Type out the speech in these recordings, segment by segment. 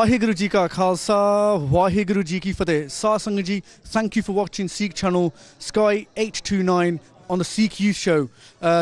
ਵਾਹਿਗੁਰੂ ਜੀ ਕਾ ਖਾਲਸਾ ਵਾਹਿਗੁਰੂ ਜੀ ਕੀ ਫਤਿਹ ਸਾਸੰਗ ਜੀ thank you for Sikh channel Sky 829 on the Sikh Youth Show. Uh,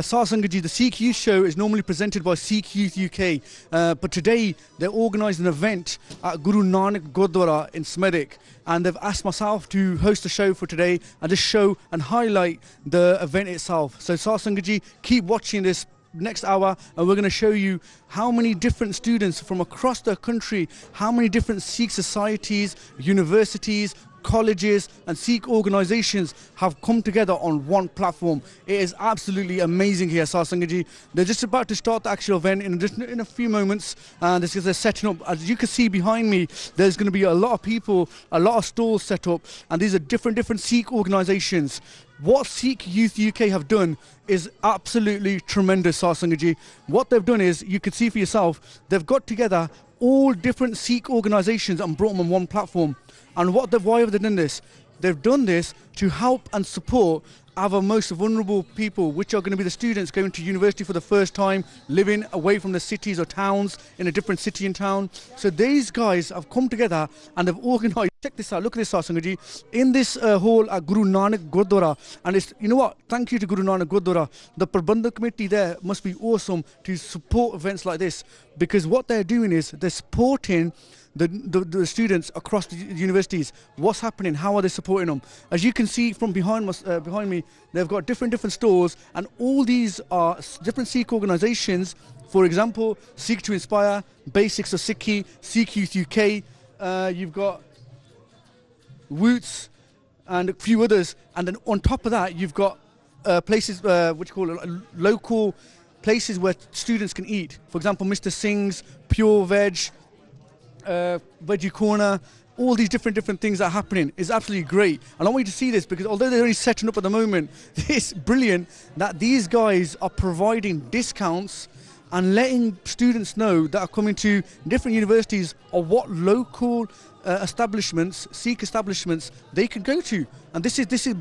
the Sikh Youth Show is normally presented by Sikh Youth UK, uh, but today they're organising an event at Guru Nanak Gurdwara in Smethwick, and they've asked myself to host the show for today and just show and highlight the event itself. So Sarsangaji, keep watching this next hour and we're going to show you how many different students from across the country, how many different Sikh societies, universities, colleges and Sikh organizations have come together on one platform. It is absolutely amazing here, Sarsangaji. They're just about to start the actual event in just in a few moments. And this is they're setting up. As you can see behind me, there's going to be a lot of people, a lot of stalls set up, and these are different different Sikh organizations. What Sikh Youth UK have done is absolutely tremendous, Sarsangaji. What they've done is, you can see for yourself, they've got together all different Sikh organizations and brought them on one platform. And what they've, why have they done this? They've done this to help and support our most vulnerable people, which are going to be the students going to university for the first time, living away from the cities or towns in a different city and town. So these guys have come together and they've organised. Check this out. Look at this, Sasangaji. In this uh, at Guru Nanak Gurdwara, and it's you know what? Thank you to Guru Nanak Gurdwara. The Prabandhak committee there must be awesome to support events like this because what they're doing is they're supporting the, the, the, students across the universities. What's happening? How are they supporting them? As you can see from behind, uh, behind me, they've got different different stores, and all these are different Sikh organisations. For example, Sikh to Inspire, Basics of Sikhi, Sikh Youth UK. Uh, you've got Woots and a few others, and then on top of that, you've got uh, places uh, you call it local places where students can eat. For example, Mr. Singh's Pure Veg uh, veggie corner, all these different different things that are happening is absolutely great. And I want you to see this because although they're only setting up at the moment, it's brilliant that these guys are providing discounts and letting students know that are coming to different universities or what local uh, establishments, Sikh establishments, they can go to. And this is this is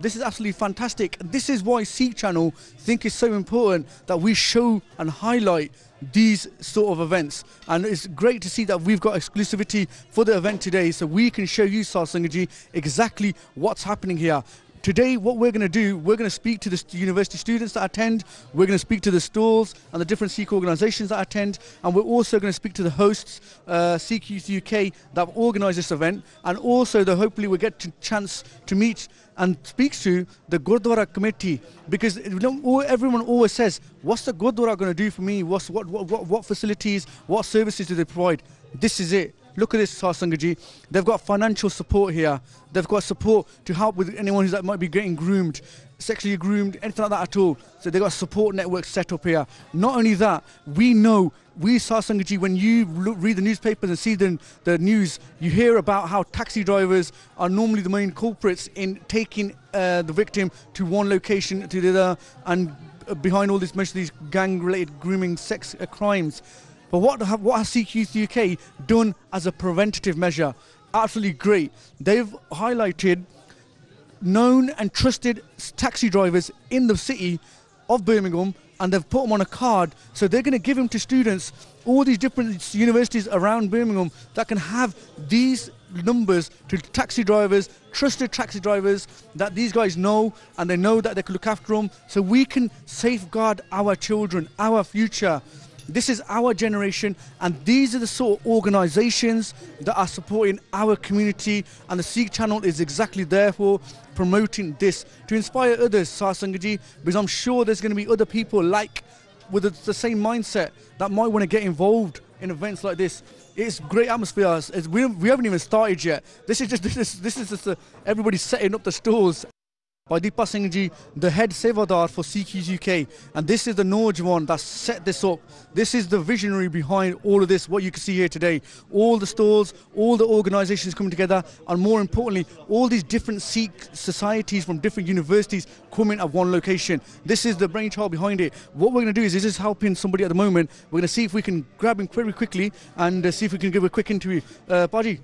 this is absolutely fantastic. This is why Sikh Channel think it's so important that we show and highlight these sort of events. And it's great to see that we've got exclusivity for the event today so we can show you, Sarsangaji, exactly what's happening here. Today, what we're going to do, we're going to speak to the university students that attend, we're going to speak to the stalls and the different Sikh organisations that attend, and we're also going to speak to the hosts, uh, Youth UK, that have organised this event, and also the, hopefully we'll get a chance to meet and speak to the Gurdwara committee because everyone always says, what's the Gurdwara going to do for me? What's, what, what, what, what facilities, what services do they provide? This is it. Look at this, Sarsangaji. They've got financial support here. They've got support to help with anyone who might be getting groomed, sexually groomed, anything like that at all. So they've got a support network set up here. Not only that, we know, we Sarsangaji, when you look, read the newspapers and see the, the news, you hear about how taxi drivers are normally the main culprits in taking uh, the victim to one location to the other and behind all this, most of these gang-related grooming sex uh, crimes. But what, have, what has Youth UK done as a preventative measure? Absolutely great. They've highlighted known and trusted taxi drivers in the city of Birmingham and they've put them on a card. So they're going to give them to students, all these different universities around Birmingham that can have these numbers to taxi drivers, trusted taxi drivers that these guys know and they know that they can look after them. So we can safeguard our children, our future. This is our generation, and these are the sort of organisations that are supporting our community. And the Sikh channel is exactly there for promoting this to inspire others, Sarsangaji, because I'm sure there's going to be other people like with the, same mindset that might want to get involved in events like this. It's great atmosphere. We, we haven't even started yet. This is just this, this is just a, everybody setting up the stalls Deepa Singh Ji, the head Sevadar for Sikhs UK, and this is the Naujawan that set this up. This is the visionary behind all of this, what you can see here today. All the stalls, all the organisations coming together, and more importantly, all these different Sikh societies from different universities coming at one location. This is the brainchild behind it. What we're going to do is, this is helping somebody at the moment. We're going to see if we can grab him very quickly and uh, see if we can give a quick interview. Uh, Baji,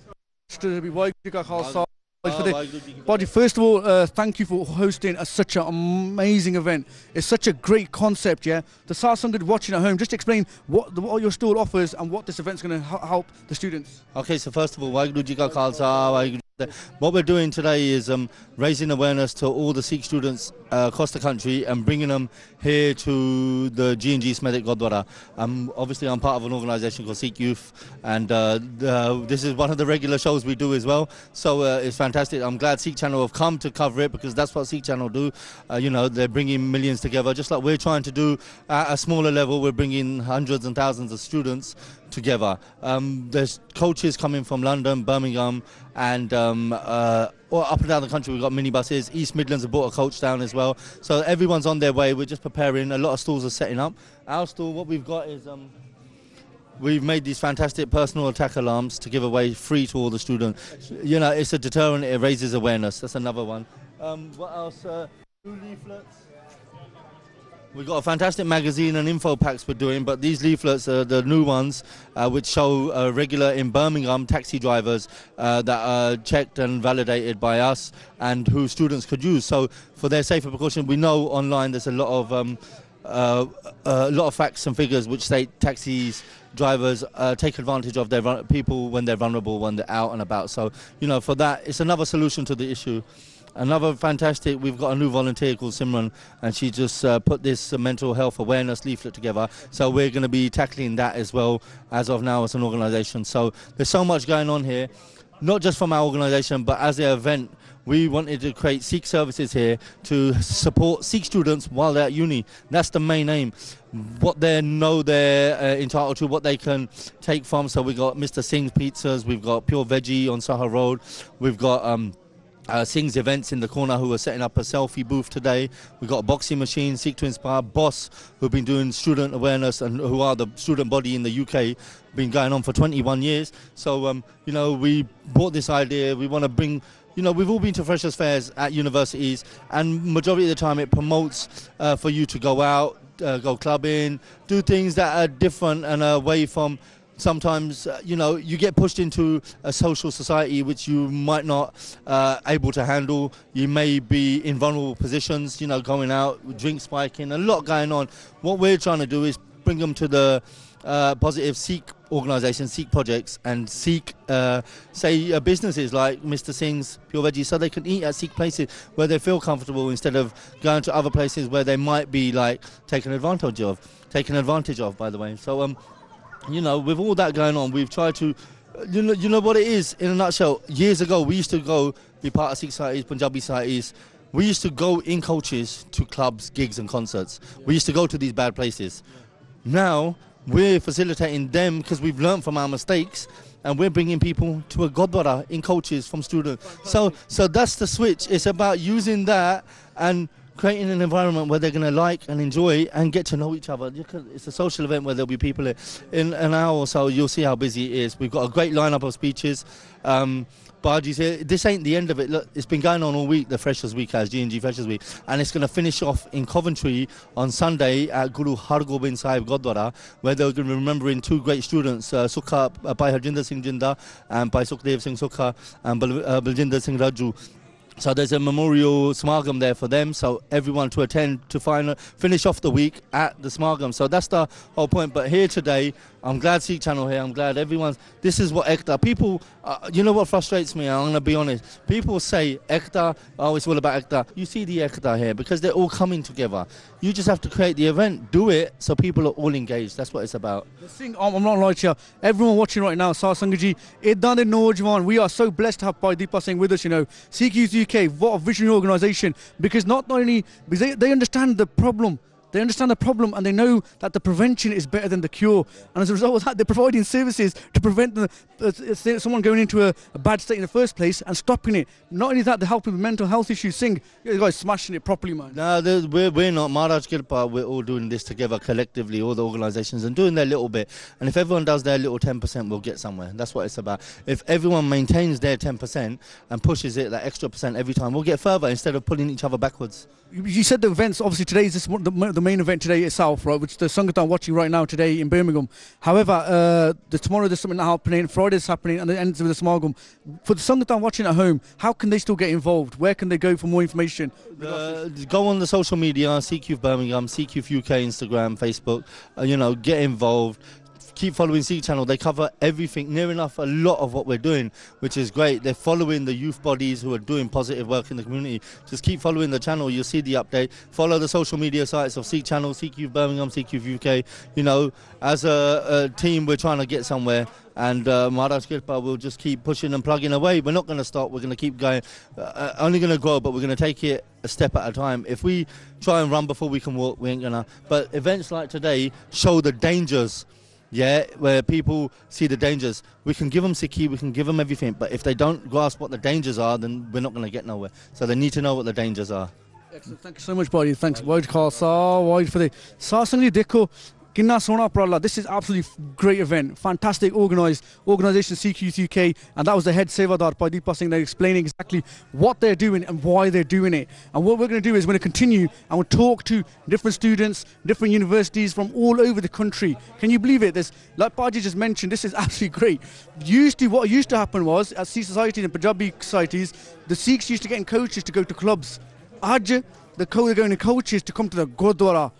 for Body, first of all, uh, thank you for hosting a, such an amazing event. It's such a great concept, yeah. The Satsangad watching at home, just explain what, the, what your stall offers and what this event's going to help the students. Okay, so first of all, Waheguru Ji Ka Khalsa, Waheguru Ji Ki Fateh. What we're doing today is um, raising awareness to all the Sikh students uh, across the country and bringing them here to the GNG Smethwick Gurdwara. Um, obviously, I'm part of an organisation called Sikh Youth, and uh, the, this is one of the regular shows we do as well. So uh, it's fantastic. I'm glad Sikh Channel have come to cover it because that's what Sikh Channel do. Uh, you know, they're bringing millions together, just like we're trying to do at a smaller level. We're bringing hundreds and thousands of students together. Um, there's coaches coming from London, Birmingham, and um, uh, up and down the country. We've got minibuses. East Midlands have brought a coach down as well. So everyone's on their way. We're just preparing. A lot of stalls are setting up. Our stall, what we've got is. Um, We've made these fantastic personal attack alarms to give away free to all the students. You know, it's a deterrent, it raises awareness. That's another one. Um, what else? Uh, leaflets. We've got a fantastic magazine and info packs we're doing, but these leaflets are the new ones, uh, which show uh, regular in Birmingham taxi drivers uh, that are checked and validated by us and who students could use. So, for their safer precaution, we know online there's a lot of um, uh, a lot of facts and figures which state taxis drivers uh, take advantage of their people when they're vulnerable when they're out and about. So, you know, for that, it's another solution to the issue. Another fantastic, we've got a new volunteer called Simran, and she just uh, put this uh, mental health awareness leaflet together. So we're going to be tackling that as well as of now as an organisation. So there's so much going on here, not just from our organisation, but as the event. We wanted to create Sikh services here to support Sikh students while they're at uni. That's the main aim. What they know they're uh, entitled to, what they can take from. So we've got Mr. Singh's Pizzas, we've got Pure Veggie on Soho Road, we've got. Um, uh, Singh's events in the corner who are setting up a selfie booth today. We've got a boxing machine, Sikh to Inspire, Boss, who've been doing student awareness and who are the student body in the UK, been going on for 21 years. So, um, you know, we brought this idea. We want to bring, you know, we've all been to freshers' fairs at universities, and majority of the time it promotes uh, for you to go out, uh, go clubbing, do things that are different and away from sometimes uh, you know you get pushed into a social society which you might not uh, able to handle. You may be in vulnerable positions you know going out drink spiking a lot going on. What we're trying to do is bring them to the uh, positive seek organizations seek projects and seek uh, say uh, businesses like mr singh's pure veggie so they can eat at seek places where they feel comfortable instead of going to other places where they might be like taken advantage of taken advantage of by the way. So um you know, with all that going on, we've tried to, you know, you know what it is in a nutshell. Years ago, we used to go be part of Sikh societies, Punjabi societies. We used to go in coaches to clubs, gigs, and concerts. We used to go to these bad places. Now we're facilitating them because we've learned from our mistakes. And we're bringing people to a Gurdwara in coaches from students. So, so that's the switch. It's about using that and creating an environment where they're going to like and enjoy and get to know each other. It's a social event where there'll be people here. in an hour or so. You'll see how busy it is. We've got a great lineup of speeches. Um, here. This ain't the end of it. Look, it's been going on all week. The Freshers Week has GNG Freshers Week, and it's going to finish off in Coventry on Sunday at Guru Hargobind Sahib Gurdwara, where they're going to be remembering two great students, uh, Sukha uh, Bhai Harjinder Singh Jinda and Bhai Sukhdev Singh Sukha and uh, Baljinder Singh Raju. So there's a memorial smargam there for them, so everyone to attend to final, finish off the week at the smargam. So that's the whole point. But here today, I'm glad Sikh Channel here. I'm glad everyone's. This is what Ekta. People, uh, you know what frustrates me? I'm gonna be honest. People say Ekta. Oh, it's all about Ekta. You see the Ekta here because they're all coming together. You just have to create the event, do it, so people are all engaged. That's what it's about. The thing, I'm, I'm not lying to you. Everyone watching right now, Sar Sangaji, Idan de Nojwan, we are so blessed to have Pai Deepa Singh with us, you know. CQ's UK, what a visionary organisation. Because not only, because they, they understand the problem. They understand the problem and they know that the prevention is better than the cure. And as a result of that, they're providing services to prevent the, uh, someone going into a, a bad state in the first place and stopping it. Not only that, they're helping with mental health issues. Sing, you guys smashing it properly, man. No, we're, we're not. Maharaj Kirpa, we're all doing this together collectively, all the organisations, and doing their little bit. And if everyone does their little 10%, we'll get somewhere. That's what it's about. If everyone maintains their 10% and pushes it that extra percent every time, we'll get further instead of pulling each other backwards. You- said the events. Obviously, today is this, the, main event today itself, right, which the Sangath I'm watching right now today in Birmingham. However, uh, the tomorrow there's something happening, Friday's happening, and it ends with the Smargum. For the Sangath I'm watching at home, how can they still get involved? Where can they go for more information? Uh, go on the social media, Sikh Youth Birmingham, Sikh Youth UK, Instagram, Facebook. Uh, you know, get involved. Keep following Sikh Channel. They cover everything, near enough a lot of what we're doing, which is great. They're following the youth bodies who are doing positive work in the community. Just keep following the channel. You'll see the update. Follow the social media sites of Sikh Channel, Sikh Youth Birmingham, Sikh Youth UK. You know, as a, a team, we're trying to get somewhere and uh, Maharaj Kirpa will just keep pushing and plugging away. We're not going to stop. We're going to keep going. Uh, only going to grow, but we're going to take it a step at a time. If we try and run before we can walk, we ain't gonna. But events like today show the dangers. Yeah, where people see the dangers. We can give them Sikhi, we can give them everything, but if they don't grasp what the dangers are, then we're not going to get nowhere. So they need to know what the dangers are. Excellent. Thank you so much, buddy. Thanks. Wide call, saw wide for the saw dekho Kinna Sona Pralla, this is absolutely great event, fantastic organised, organisation CQTK, and that was the head Seva Darpa Deepa passing. they're explaining exactly what they're doing and why they're doing it. And what we're going to do is we're going to continue and we'll talk to different students, different universities from all over the country. Can you believe it? This, like Paji just mentioned, this is absolutely great. Used to, what used to happen was, at Sikh societies and Punjabi societies, the Sikhs used to get coaches to go to clubs. Aj, the, they're going to coaches to come to the Gurdwara,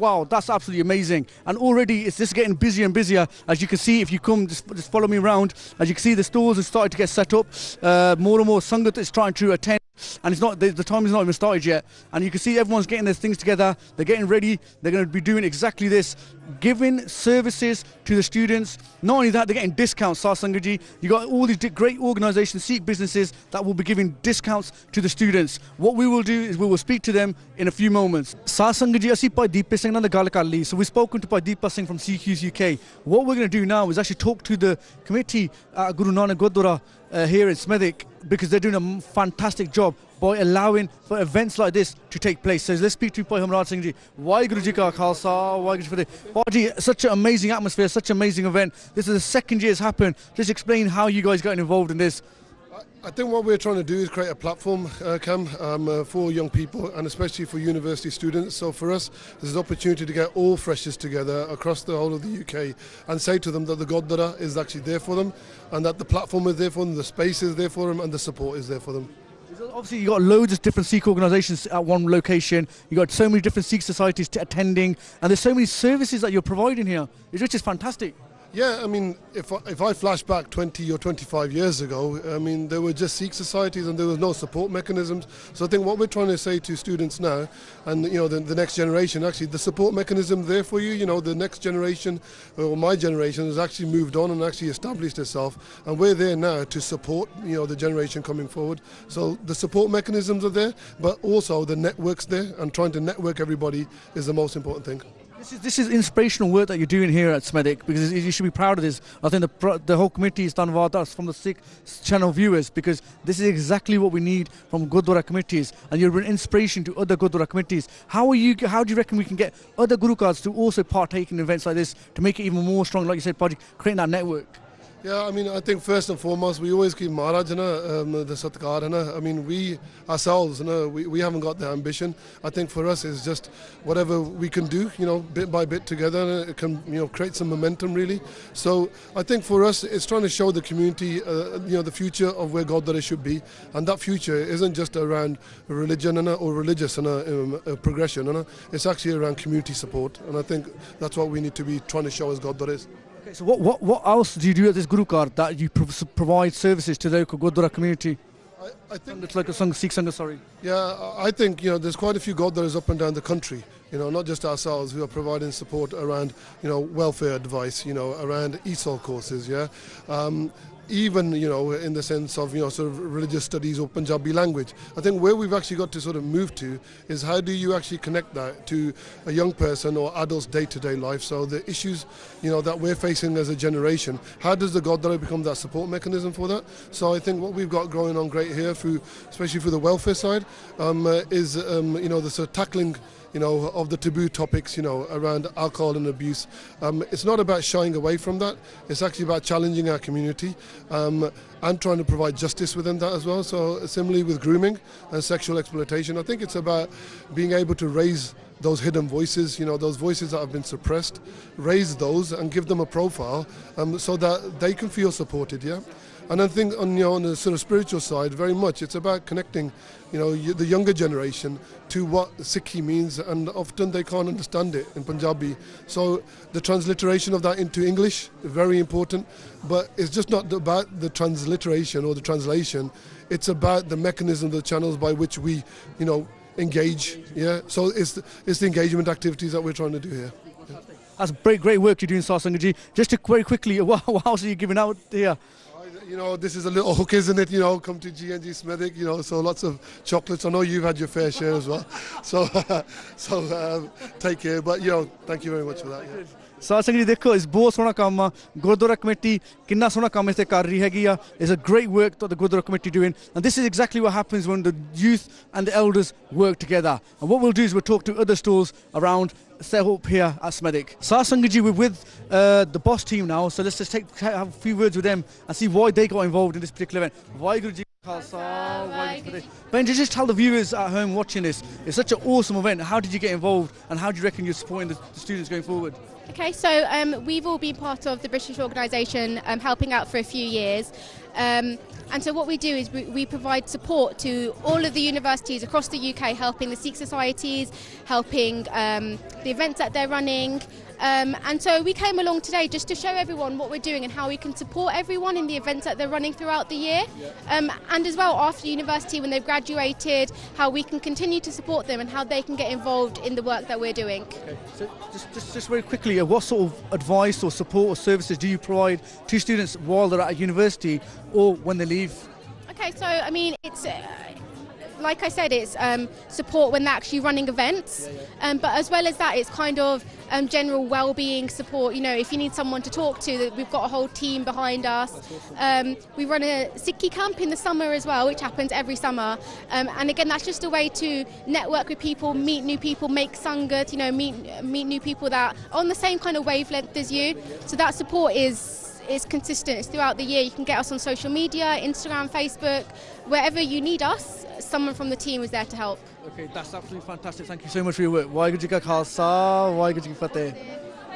wow, that's absolutely amazing. And already it's just getting busier and busier. As you can see, if you come, just, just follow me around. As you can see, the stores have started to get set up. Uh, more and more Sangat is trying to attend and it's not the, the time is not even started yet. And you can see everyone's getting their things together. They're getting ready. They're going to be doing exactly this, giving services to the students. Not only that, they're getting discounts. sasangaji you got all these great organisations, Sikh businesses that will be giving discounts to the students. What we will do is we will speak to them in a few moments. Sarsangaji, I see Paideepa Singh and the Galakali. So we've spoken to Paideepa Singh from CQs UK. What we're going to do now is actually talk to the committee at Guru Nanak Gurdwara uh, here in Smethwick because they're doing a fantastic job by allowing for events like this to take place. So let's speak to Pai Hamraj Singh ji. Waheguru ji ka khalsa, waheguru ji. Such an amazing atmosphere, such an amazing event. This is the second year it's happened. Just explain how you guys got involved in this. I think what we're trying to do is create a platform, uh, Cam, um, uh, for young people and especially for university students. So for us, there's an opportunity to get all freshers together across the whole of the UK and say to them that the Gurdwara is actually there for them and that the platform is there for them, the space is there for them and the support is there for them. Obviously, you've got loads of different Sikh organisations at one location. You've got so many different Sikh societies attending, and there's so many services that you're providing here, which is fantastic. Yeah, I mean, if I, if I flash back 20 or 25 years ago, I mean, there were just Sikh societies and there was no support mechanisms. So I think what we're trying to say to students now, and you know, the, the next generation, actually, the support mechanism there for you. You know, the next generation, or my generation, has actually moved on and actually established itself, and we're there now to support you know the generation coming forward. So the support mechanisms are there, but also the networks there, and trying to network everybody is the most important thing. This is, this is inspirational work that you're doing here at Smethwick because you should be proud of this. I think the, the whole committee is done well from the Sikh channel viewers because this is exactly what we need from Gurdwara committees and you're an inspiration to other Gurdwara committees. How are you? How do you reckon we can get other Gurdwaras to also partake in events like this to make it even more strong, like you said, project, creating that network? Yeah, I mean, I think first and foremost, we always keep Maharaj, you know, um, the Satkar, you know. I mean, we ourselves, you know, we, we haven't got the ambition. I think for us, it's just whatever we can do, you know, bit by bit together, it can, you know, create some momentum, really. So I think for us, it's trying to show the community, uh, you know, the future of where God that should be. And that future isn't just around religion you know, or religious you know, um, uh, progression, you know. it's actually around community support. And I think that's what we need to be trying to show as God that is. Okay, so what, what, what else do you do at this Gurdwara that you provide services to the local community? I, I think it's like a Sangha, Sikh Sangha, sorry. Yeah, I think you know there's quite a few Gurdwaras up and down the country. You know, not just ourselves who are providing support around you know welfare advice. You know, around ESOL courses. Yeah. Um, even you know in the sense of you know sort of religious studies or Punjabi language. I think where we've actually got to sort of move to is how do you actually connect that to a young person or adult's day-to-day life. So the issues you know that we're facing as a generation, how does the Gurdwara become that support mechanism for that? So I think what we've got going on great here, through especially for the welfare side, um, uh, is um, you know the sort of tackling you know, of the taboo topics, you know, around alcohol and abuse. Um, it's not about shying away from that. It's actually about challenging our community um, and trying to provide justice within that as well. So similarly with grooming and sexual exploitation, I think it's about being able to raise those hidden voices, you know, those voices that have been suppressed, raise those and give them a profile um, so that they can feel supported, yeah? And I think on, you know, on the sort of spiritual side, very much it's about connecting, you know, the younger generation to what Sikhi means, and often they can't understand it in Punjabi. So the transliteration of that into English is very important, but it's just not about the transliteration or the translation. It's about the mechanism, the channels by which we, you know, engage. Yeah. So it's the, it's the engagement activities that we're trying to do here. That's great, great work you're doing, Sasangaji. Just to very quickly, what, what else are you giving out here? You know, this is a little hook, isn't it? You know, come to GNG Smethwick, you know, so lots of chocolates. I know you've had your fair share as well. So, so um, take care. But, you know, thank you very much for that. ਸਾਧ ਸਿੰਘ ਜੀ ਦੇਖੋ ਇਸ ਬਹੁਤ ਸੋਹਣਾ ਕੰਮ ਆ Gurdwara committee ਕਿੰਨਾ ਸੋਹਣਾ ਕੰਮ ਇਸੇ ਕਰ ਰਹੀ ਹੈਗੀ ਆ it's a great that the Gurdwara committee doing and this is exactly what happens when the youth and the elders work together and what we'll do is we'll talk to other stalls around set up here at Smethwick. Sasangaji, we're with uh, the boss team now, so let's just take, have a few words with them and see why they got involved in this particular event. Why, Vaiguruji Why? Ben, you just tell the viewers at home watching this, it's such an awesome event. How did you get involved and how do you reckon you're supporting the students going forward? Okay, so um, we've all been part of the British organisation, um, helping out for a few years. Um, and so what we do is we, we provide support to all of the universities across the UK, helping the Sikh societies, helping um, the events that they're running. Um, and so we came along today just to show everyone what we're doing and how we can support everyone in the events that they're running throughout the year. Um, and as well after university when they've graduated, how we can continue to support them and how they can get involved in the work that we're doing. So just, just, just very quickly, uh, what sort of advice or support or services do you provide to students while they're at university or when they leave? Okay, so I mean, it's uh, like I said, it's um, support when they're actually running events, um, but as well as that, it's kind of um, general well-being support. You know, if you need someone to talk to, that we've got a whole team behind us. Um, we run a Sikhi camp in the summer as well, which happens every summer, um, and again, that's just a way to network with people, meet new people, make sangat. You know, meet meet new people that are on the same kind of wavelength as you. So that support is is consistent. It's throughout the year. You can get us on social media, Instagram, Facebook, wherever you need us. Someone from the team is there to help. Okay, that's absolutely fantastic. Thank you so much for your work. Waheguru ji ka Khalsa, Waheguru ji ki Fateh.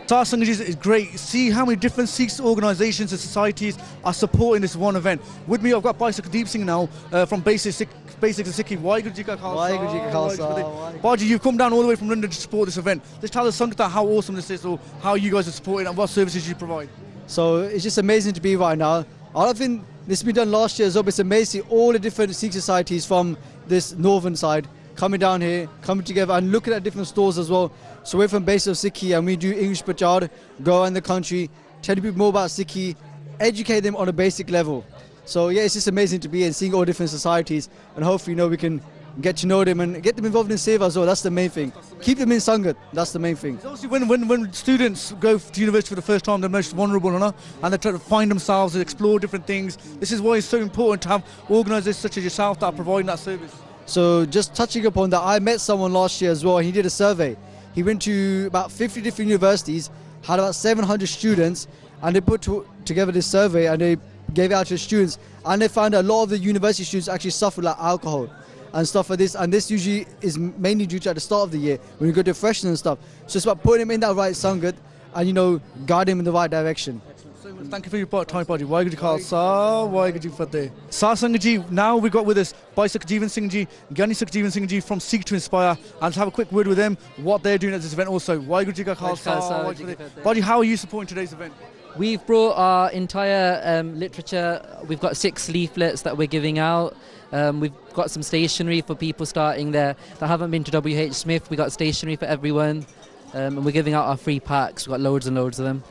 Saad Sangat is great. See how many different Sikh organisations and societies are supporting this one event. With me, I've got Bhai Sukhdeep Singh now uh, from Basic Sikh, Basic Sikhi. Waheguru ji ka Khalsa. Waheguru ka Khalsa, Waheguru ji ki Waheguru- Fateh. Baji, you've come down all the way from London to support this event. Just tell us Sangata how awesome this is or how you guys are supporting and what services you provide. So it's just amazing to be right now. I don't think this has been done last year as well, it's amazing all the different Sikh societies from this northern side coming down here, coming together and looking at different stores as well. So we're from Basics of Sikhi and we do English Prachar, go around the country, tell people more about Sikhi, educate them on a basic level. So yeah, it's just amazing to be and seeing all different societies and hopefully you know we can get to know them and get them involved in Seva as well. That's the main thing. Keep them in Sangat. That's the main thing. Obviously, when, when, when students go to university for the first time, they're most vulnerable, you know, and they try to find themselves and explore different things. This is why it's so important to have organisations such as yourself that are providing that service. So just touching upon that, I met someone last year as well. He did a survey. He went to about 50 different universities, had about 700 students, and they put to, together this survey and they gave it out to the students. And they found a lot of the university students actually suffer like alcohol and stuff like this. And this usually is mainly due to at the start of the year when you go to freshmen and stuff. So it's about putting him in that right sangat and you know guide him in the right direction. So. Thank you for your part- time, Party. Waheguru ji Khalsa, Waheguru ji Fateh. Saad Sangat ji, now we've got with us Bhai Sukhjeevan Singh ji, Gyani Sukhjeevan Singh ji from Sikh to Inspire. And let's have a quick word with them, what they're doing at this event also. Waheguru ji ka Khalsa, Khalsa, Waheguru ji Waheguru Fateh. ji how are you supporting today's event? We've brought our entire um, literature. We've got six leaflets that we're giving out. Um, we've got some stationery for people starting there that haven't been to WH Smith. We got stationery for everyone, um, and we're giving out our free packs. We've got loads and loads of them.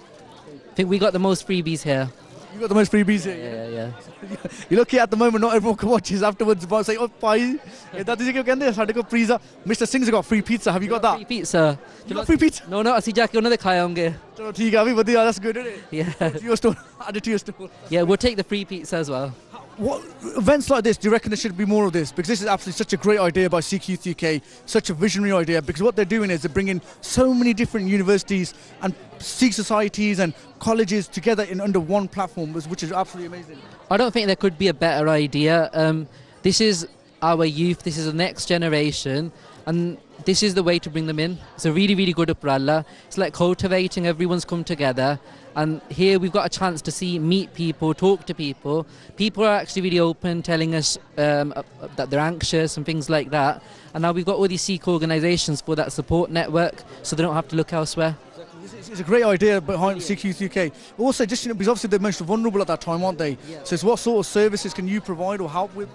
I think we got the most freebies here. You got the most freebies here. Yeah, yeah, yeah. You're lucky at the moment, not everyone can watch this afterwards. But say, oh, ਭਾਈ ਇਦਾਂ ਤੁਸੀਂ ਕਿਉਂ ਕਹਿੰਦੇ ਸਾਡੇ ਕੋਲ ਫ੍ਰੀਜ਼ਾ mister ਸਿੰਘ's got free pizza have you got that Free pizza. you got free pizza No, no, ਅਸੀਂ ਜਾ ਕੇ ਉਹਨਾਂ ਦੇ ਖਾਏ ਹੋਣਗੇ. ਚਲੋ ਠੀਕ ਆ ਵੀ ਵਧੀਆ that's good isn't it Yeah, to your store add it to your store yeah. We'll take the free pizza as well. what events like this? Do you reckon there should be more of this? Because this is absolutely such a great idea by Sikh Youth UK, such a visionary idea. Because what they're doing is they're bringing so many different universities and Sikh societies and colleges together in under one platform, which- which is absolutely amazing. I don't think there could be a better idea. Um, this is our youth, this is the next generation, and this is the way to bring them in. It's a really, really good umbrella. It's like cultivating, everyone's come together, and here we've got a chance to see, meet people, talk to people. People are actually really open, telling us um, uh, that they're anxious and things like that. And now we've got all these Sikh organisations for that support network, so they don't have to look elsewhere. It's- a great idea behind Sikh Youth UK. Also, just you know, because obviously they're most vulnerable at that time, aren't they? So, it's what sort of services can you provide or help with?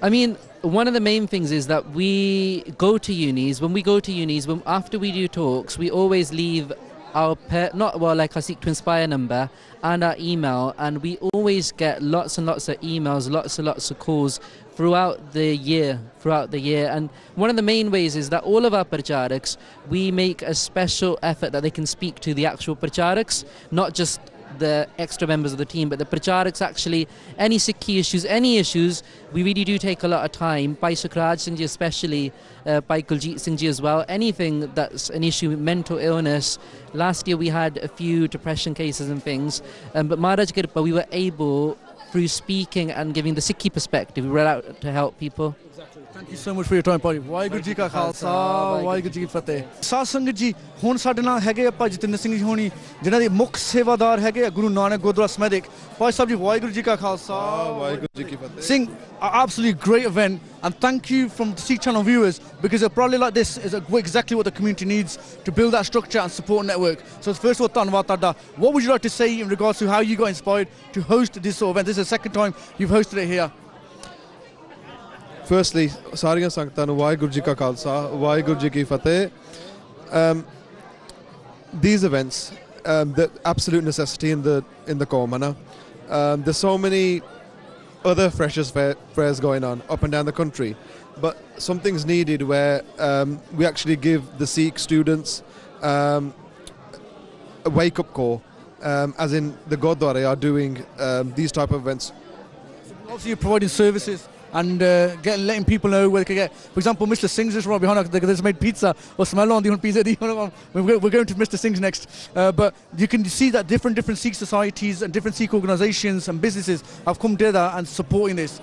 I mean, one of the main things is that we go to unis. When we go to unis, when after we do talks, we always leave our per, not well like our Sikh to Inspire number and our email, and we always get lots and lots of emails, lots and lots of calls throughout the year. Throughout the year, and one of the main ways is that all of our pracharaks, we make a special effort that they can speak to the actual pracharaks, not just the extra members of the team, but the pracharaks actually, any Sikhi issues, any issues, we really do take a lot of time. By Sukraj Singh ji especially, uh, by Kuljit Singh ji as well, anything that's an issue, with mental illness. Last year we had a few depression cases and things, um, but Maharaj Kirpa, we were able, through speaking and giving the Sikhi perspective, we were out to help people. Thank you so much for your time ਭਾਜੀ ਵਾਹਿਗੁਰੂ ਜੀ ਕਾ ਖਾਲਸਾ ਵਾਹਿਗੁਰੂ ਜੀ ਕੀ ਫਤਿਹ ਸਾਧ ਸੰਗਤ ਜੀ ਹੁਣ ਸਾਡੇ ਨਾਲ ਹੈਗੇ ਆ ਭਾਜੀ ਜਤਿੰਦਰ ਸਿੰਘ ਜੀ ਹੋਣੀ ਜਿਨ੍ਹਾਂ ਦੇ ਮੁੱਖ ਸੇਵਾਦਾਰ ਹੈਗੇ ਆ absolutely great event and thank you from the Sikh channel viewers because a probably like this is exactly what the community needs to build that structure and support network. So first of all, Tanwa what would you like to say in regards to how you got inspired to host this event? This is the second time you've hosted it here. Firstly, ਸਾਰੀਆਂ ਸੰਗਤਾਂ ਨੂੰ ਵਾਹਿਗੁਰੂ ਜੀ ਕਾ ਖਾਲਸਾ ਵਾਹਿਗੁਰੂ ਜੀ ਕੀ ਫਤਿਹ um these events um, the absolute necessity in the in the Komana um, there's so many other freshers fairs going on up and down the country but something's needed where um, we actually give the Sikh students um, a wake up call um, as in the Gurdwara are doing um, these type of events. Also you're providing services and uh, getting letting people know where they can get. For example, Mr. Singh's is right behind us. They just made pizza or smell on the pizza. We're go- we're going to Mr. Singh's next, uh, but you can see that different different Sikh societies and different Sikh organisations and businesses have come together and supporting this.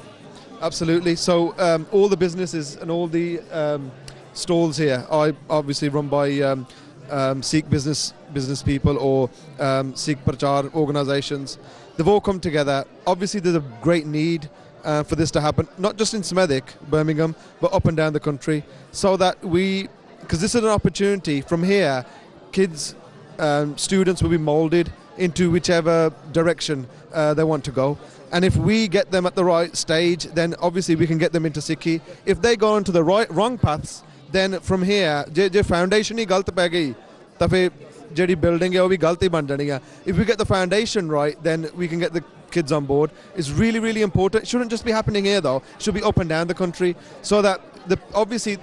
Absolutely. So um, all the businesses and all the um, stalls here are obviously run by um, um, Sikh business business people or um, Sikh Prachar organisations. They've all come together. Obviously, there's a great need uh, for this to happen, not just in Smethwick, Birmingham, but up and down the country, so that we, because this is an opportunity from here, kids, um, students will be moulded into whichever direction uh, they want to go. And if we get them at the right stage, then obviously we can get them into Sikhi. If they go onto the right wrong paths, then from here, ਜੇ ਜੇ foundation ਹੀ ਗਲਤ ਪੈ ਗਈ ਤਾਂ ਫਿਰ ਜਿਹੜੀ building ਹੈ ਉਹ ਵੀ ਗਲਤ ਹੀ ਬਣ ਜਾਣੀ ਆ if we get the foundation right then we can get the kids on board is really, really important. It shouldn't just be happening here, though. It should be up and down the country so that the, obviously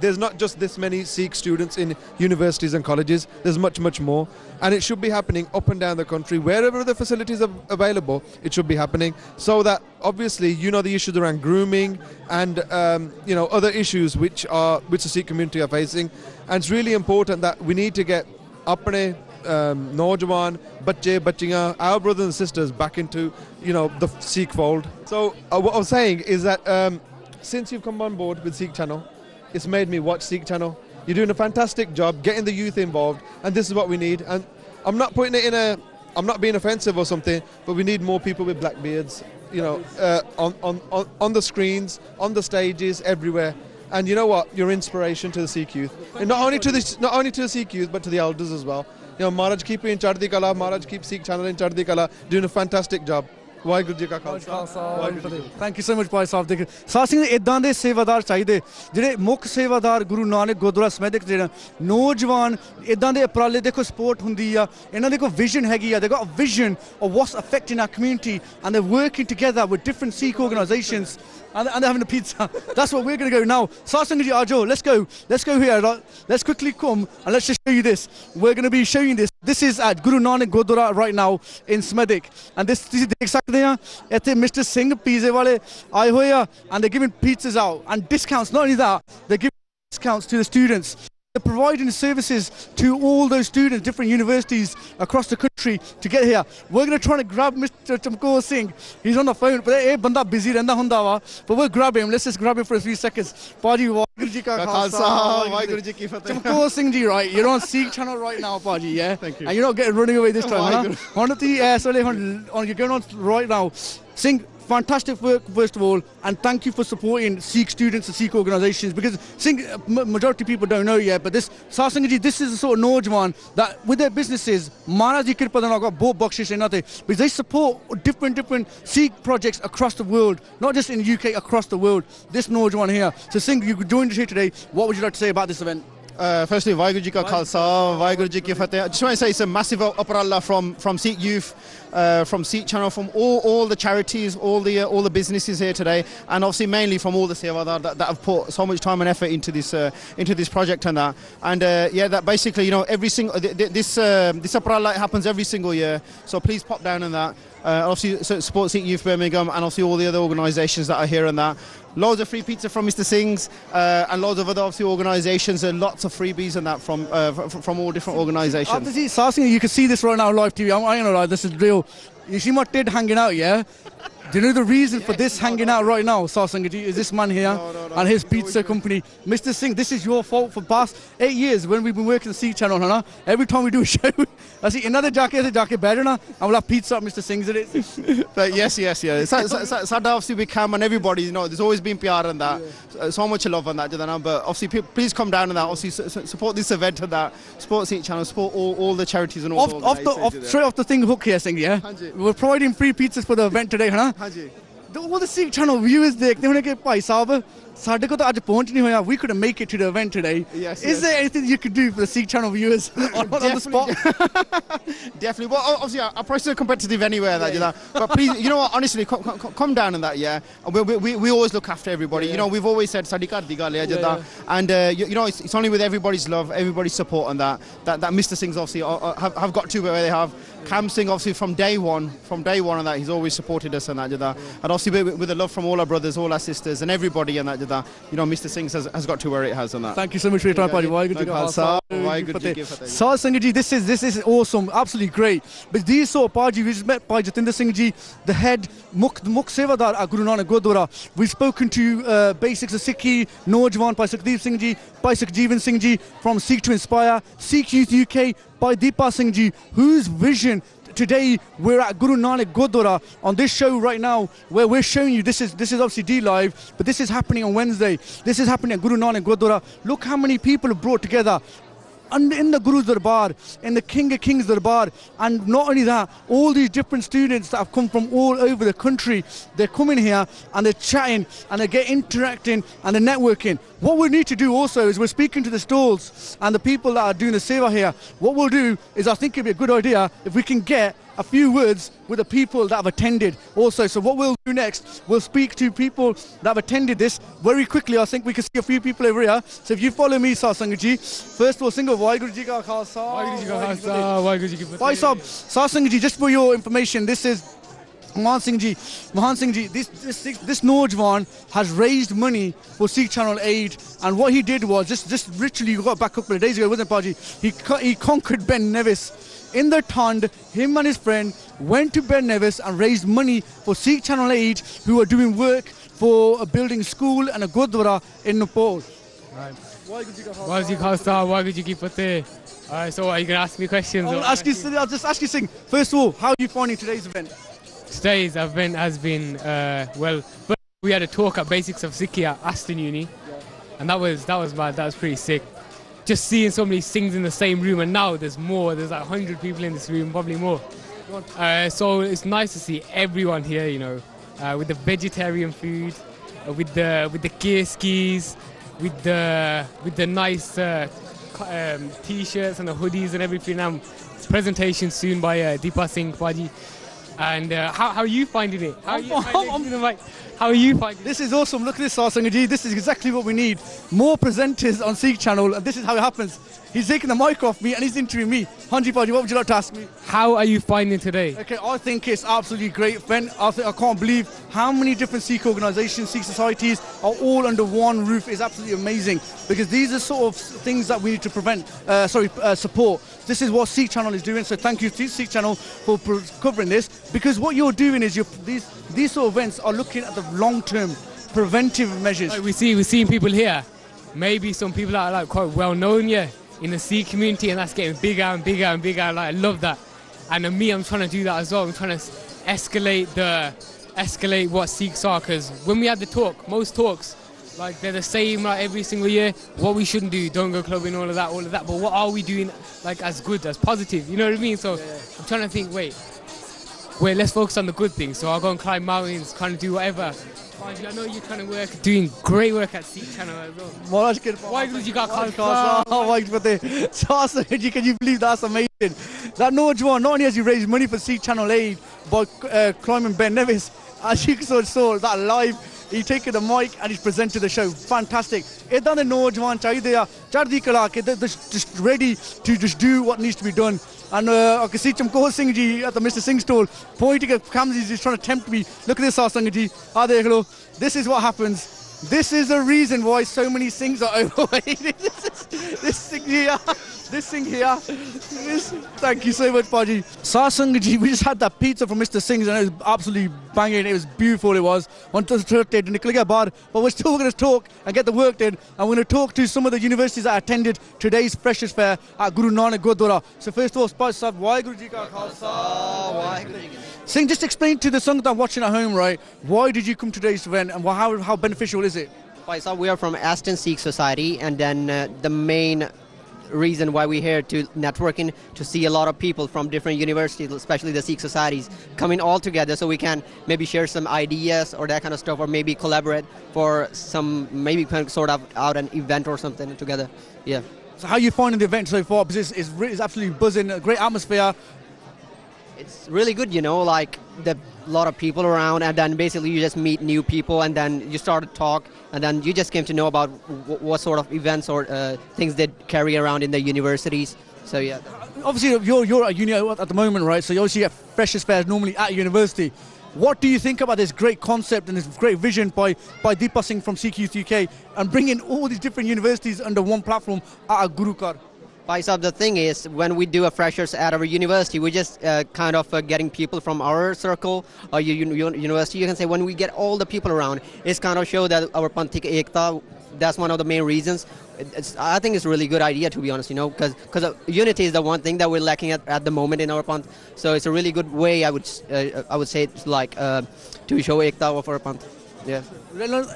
there's not just this many Sikh students in universities and colleges. There's much, much more. And it should be happening up and down the country. Wherever the facilities are available, it should be happening. So that obviously, you know, the issues around grooming and, um, you know, other issues which, are, which the Sikh community are facing. And it's really important that we need to get apne um, Norjaman, Bache, Bachinga, our brothers and sisters back into, you know, the Sikh fold. So uh, what I was saying is that um, since you've come on board with Sikh Channel, it's made me watch Sikh Channel. You're doing a fantastic job getting the youth involved, and this is what we need. And I'm not putting it in a, I'm not being offensive or something, but we need more people with black beards, you know, uh, on, on, on, on the screens, on the stages, everywhere. And you know what? You're inspiration to the Sikh youth, and not only to the not only to the Sikh youth, but to the elders as well. You know, Maharaj keep in Chardhi Kala, Maharaj keep Sikh channel in Chardhi Kala, doing a fantastic job. Waheguru ji ਕਾ Khalsa. Thank you so much ਭਾਈ ਸਾਹਿਬ ਦੇ ਸਾਧ ਸਿੰਘ ਇਦਾਂ ਦੇ ਸੇਵਾਦਾਰ ਚਾਹੀਦੇ ਜਿਹੜੇ ਮੁੱਖ ਸੇਵਾਦਾਰ ਗੁਰੂ ਨਾਨਕ ਗੁਰਦੁਆਰਾ ਸਮੇਦਕ ਜਿਹੜਾ ਨੌਜਵਾਨ ਇਦਾਂ ਦੇ ਉਪਰਾਲੇ ਦੇਖੋ ਸਪੋਰਟ ਹੁੰਦੀ ਆ ਇਹਨਾਂ ਦੇ ਕੋ ਵਿਜ਼ਨ ਹੈਗੀ ਆ they got a vision of what's affecting our community and they working together with different Sikh organizations and, they're having a pizza. That's what we're going to go now. Sarsangaji Ajo, let's go. Let's go here. Let's quickly come and let's just show you this. We're going to be showing this. This is at Guru Nanak Gurdwara right now in Smethwick. And this is the exact ਆ Mr. Singh Singh ਪੀਜ਼ੇ ਵਾਲੇ and they're giving pizzas out and discounts. Not only that, they're giving discounts to the students providing services to all those students, different universities across the country to get here. We're going to try to grab Mr. Chamkor Singh. He's on the phone, but eh banda busy renda hunda wa. But we'll grab him. Let's just grab him for a few seconds. Paji Wahguru ji ka khalsa, Wahguru ji ki fateh. Chamkor Singh ji, right? You're on Sikh channel right now, Paji, yeah? Thank you. And you're not getting running away this time, huh? Honestly, yeah, so you're going on right now. Singh, fantastic work first of all, and thank you for supporting Sikh students and Sikh organisations because Singh, uh, majority people don't know yet, but this Satsang ji, this is the sort of Nojwan that with their businesses, Maharaj ji Kirpa Dana got both bakshish and nothing, because they support different different Sikh projects across the world, not just in the UK, across the world. This Nojwan here. So Singh, you joined us here today. What would you like to say about this event? Uh, firstly, Vaiguru Ji Ka Khalsa, Vaiguru Ji Ki Fateh. I just want to say it's a massive upralla from, from Sikh youth, uh, from Sikh channel, from all, all the charities, all the uh, all the businesses here today, and obviously mainly from all the Sevadar that, that have put so much time and effort into this uh, into this project and that. And uh, yeah, that basically you know every single th- th- this uh, this upralla happens every single year. So please pop down on that. Uh, obviously so- support Sikh Youth Birmingham and obviously all the other organisations that are here and that. Loads of free pizza from Mr. Singh's uh, and loads of other obviously organisations and lots of freebies and that from uh, from all different organisations. See Sassing, you can see this right now live TV. I'm, I know like this is real. You see my did hanging out, yeah? Do you know the reason for this hanging out right now, Sasangaji? Is this man here and his pizza company, Mr. Singh? This is your fault for past eight years when we've been working the C channel, Hana. Every time we do a show, I see another jacket, a jacket better. And we'll have pizza at Mr. Singh's in it. But yes, yes, yeah. Sa- Sada obviously we come and everybody, you know, there's always been PR and that. So- So much love on that, know, but obviously please come down and that. Obviously su- su- support this event and that. Support Sikh channel, support all, all the charities and all off, the off the, off, straight off the thing hook here, Singh, yeah? We're providing free pizzas for the event today, Hana. there. Hanji. The- all the Sikh channel viewers ਦੇਖਦੇ ਹੋਣੇ ਕਿ ਭਾਈ ਸਾਹਿਬ ਸਾਡੇ ਕੋਲ ਤਾਂ ਅੱਜ ਪਹੁੰਚ ਨਹੀਂ ਹੋਇਆ we couldn't make it to the event today Yes, is yes. there anything you could do for the Sikh channel viewers on, on the spot Definitely. Well, o- obviously, our our prices are competitive anywhere, that, you know. But please, you know what, honestly, come, come, come down on that, yeah. And We, we, we always look after everybody. You know, we've always said, Sadikar Digale, yeah, and, uh, you, you know, it's, it's only with everybody's love, everybody's support, and that, that, that Mr. Singh's obviously uh, uh, have, have got to where they have. Cam Singh, obviously, from day one, from day one, and that, he's always supported us, and that, know. And obviously, with, with the love from all our brothers, all our sisters, and everybody, and that, you know, you know Mr. Singh has, has got to where it has, and that. thank you so much for your time Paddy Waheguru ji ka Khalsa, khalsa, Waheguru ji ki fateh. Sahaj Singh ji this is this is awesome absolutely great but these of Paji we just met by Jatinder Singh ji the head Mukh Mukh Sevadar at Guru Nanak Gurdwara we've spoken to uh, Basics of Sikhi Nojwan by Sukhdeep Singh ji by Sukhjeevan Singh ji from Sikh to Inspire Sikh Youth UK by Deepa Singh ji whose vision today we're at Guru Nanak Gurdwara on this show right now where we're showing you this is this is obviously D live but this is happening on Wednesday. This is happening at Guru Nanak Gurdwara look how many people have brought together and in the Guru's Darbar, in the King of Kings Darbar, and not only that, all these different students that have come from all over the country, they're coming here and they're chatting and they get interacting and they're networking. What we need to do also is we're speaking to the stalls and the people that are doing the seva here. What we'll do is I think it'd be a good idea if we can get a few words with the people that have attended also. So what we'll do next, we'll speak to people that have attended this very quickly. I think we can see a few people over here. So if you follow me, Sasangaji, first of all, sing of Ka Khalsa. Waiguru Ka Khalsa, Waiguru Ji Ki Fateh. Bhai Sasangaji, just for your information, this is Mohan Singh Ji, Mohan Singh Ji, this, this, this Nojwan has raised money for Sikh Channel Aid, and what he did was, just, just literally got back a couple of days ago, wasn't it, Paji? He, he conquered Ben Nevis in the Tond, him and his friend went to Ben Nevis and raised money for Sikh Channel Aid who are doing work for building school and a gurdwara in Nepal. Right. Uh, so are you going to ask me questions? I'll, ask you, I'll just ask you something. First of all, how are you finding today's event? Today's event has been, uh, well, we had a talk at Basics of Sikhi at Aston Uni. Yeah. And that was, that was bad. that was pretty sick. Just seeing so many things in the same room and now there's more, there's like 100 people in this room, probably more. Uh, so it's nice to see everyone here, you know, uh, with the vegetarian food, uh, with the with the gear skis, with the with the nice uh, um, t-shirts and the hoodies and everything. Um, presentation soon by uh, Deepa Singh Paji. And uh, how, how are you finding it? How are you I'm- finding it? You know, like, How are you finding? This is awesome. Look at this, Sarsangaji. This is exactly what we need. More presenters on Sikh channel, and this is how it happens. He's taking the mic off me and he's interviewing me. Hanji Paji, what would you like to ask me? How are you finding today? Okay, I think it's absolutely great, Ben. I, think, I can't believe how many different Sikh organisations, Sikh societies are all under one roof. It's absolutely amazing because these are sort of things that we need to prevent, uh, sorry, uh, support. This is what Sikh Channel is doing. So thank you to Sikh Channel for covering this because what you're doing is you're, these these sort of events are looking at the long-term preventive measures. Like we see, we're seeing people here. Maybe some people that are like quite well known, yeah, in the Sikh community, and that's getting bigger and bigger and bigger. Like I love that, and me, I'm trying to do that as well. I'm trying to escalate the, escalate what Sikhs are, because when we had the talk, most talks, like they're the same like every single year. What we shouldn't do, don't go clubbing, all of that, all of that. But what are we doing, like as good, as positive? You know what I mean? So I'm trying to think. Wait, Wait, let's focus on the good things. So I'll go and climb mountains, kind of do whatever. Mind I know you're trying to work, doing great work at Sikh Channel as well. Moraj Why you got Khalsa? Oh, So awesome, can you believe that's amazing? That Noah one, not only has he raised money for Sikh Channel Aid, but uh, climbing Ben Nevis, as you saw, saw that live he taken the mic and he's presented the show fantastic ਇਦਾਂ ਦੇ ਨੌਜਵਾਨ ਚਾਹੀਦੇ ਆ ਚੜ੍ਹਦੀ ਕਲਾ ਕੇ they're just just ready to just do what needs to be done and uh, I can see Chamkor Singh ji at the Mr. Singh stall pointing at cameras he's trying to tempt me look at this Sarsangaji ah there hello this is what happens this is the reason why so many things are overweight. this, thing here, this thing here. This, thank you so much, Paji. Sarsangaji, we just had that pizza from Mr. Singh's and it was absolutely banging. It was beautiful, it was. On to the third day, didn't click a bar, but we're still going to talk and get the work done. And we're going to talk to some of the universities that attended today's Freshers Fair at Guru Nanak Gurdwara. So first of all, Spice Sahib, Waheguru Ji Ka Khalsa, Singh, just explain to the son that I'm watching at home, right? Why did you come to today's event and how, how beneficial is it? Faisal, we are from Aston Sikh Society, and then uh, the main reason why we're here to networking to see a lot of people from different universities, especially the Sikh societies, coming all together so we can maybe share some ideas or that kind of stuff, or maybe collaborate for some maybe kind of sort of out an event or something together. Yeah. So how are you finding the event so far? Because it's, it's, it's absolutely buzzing, a great atmosphere. It's really good, you know, like the lot of people around, and then basically you just meet new people, and then you start to talk, and then you just came to know about what sort of events or uh, things they carry around in the universities. So yeah. Obviously, you're, you're at uni at the moment, right? So you obviously get freshers fairs normally at university. What do you think about this great concept and this great vision by, by Deepa Singh from UK and bringing all these different universities under one platform at a Gurukar? Paisab, the thing is, when we do a freshers at our university, we just uh, kind of uh, getting people from our circle or u- uni- university. You can say when we get all the people around, it's kind of show that our Panthic Ekta. That's one of the main reasons. It's, I think it's a really good idea, to be honest. You know, because because unity is the one thing that we're lacking at, at the moment in our Panth. So it's a really good way. I would uh, I would say it's like uh, to show Ekta of our Panth. Yeah.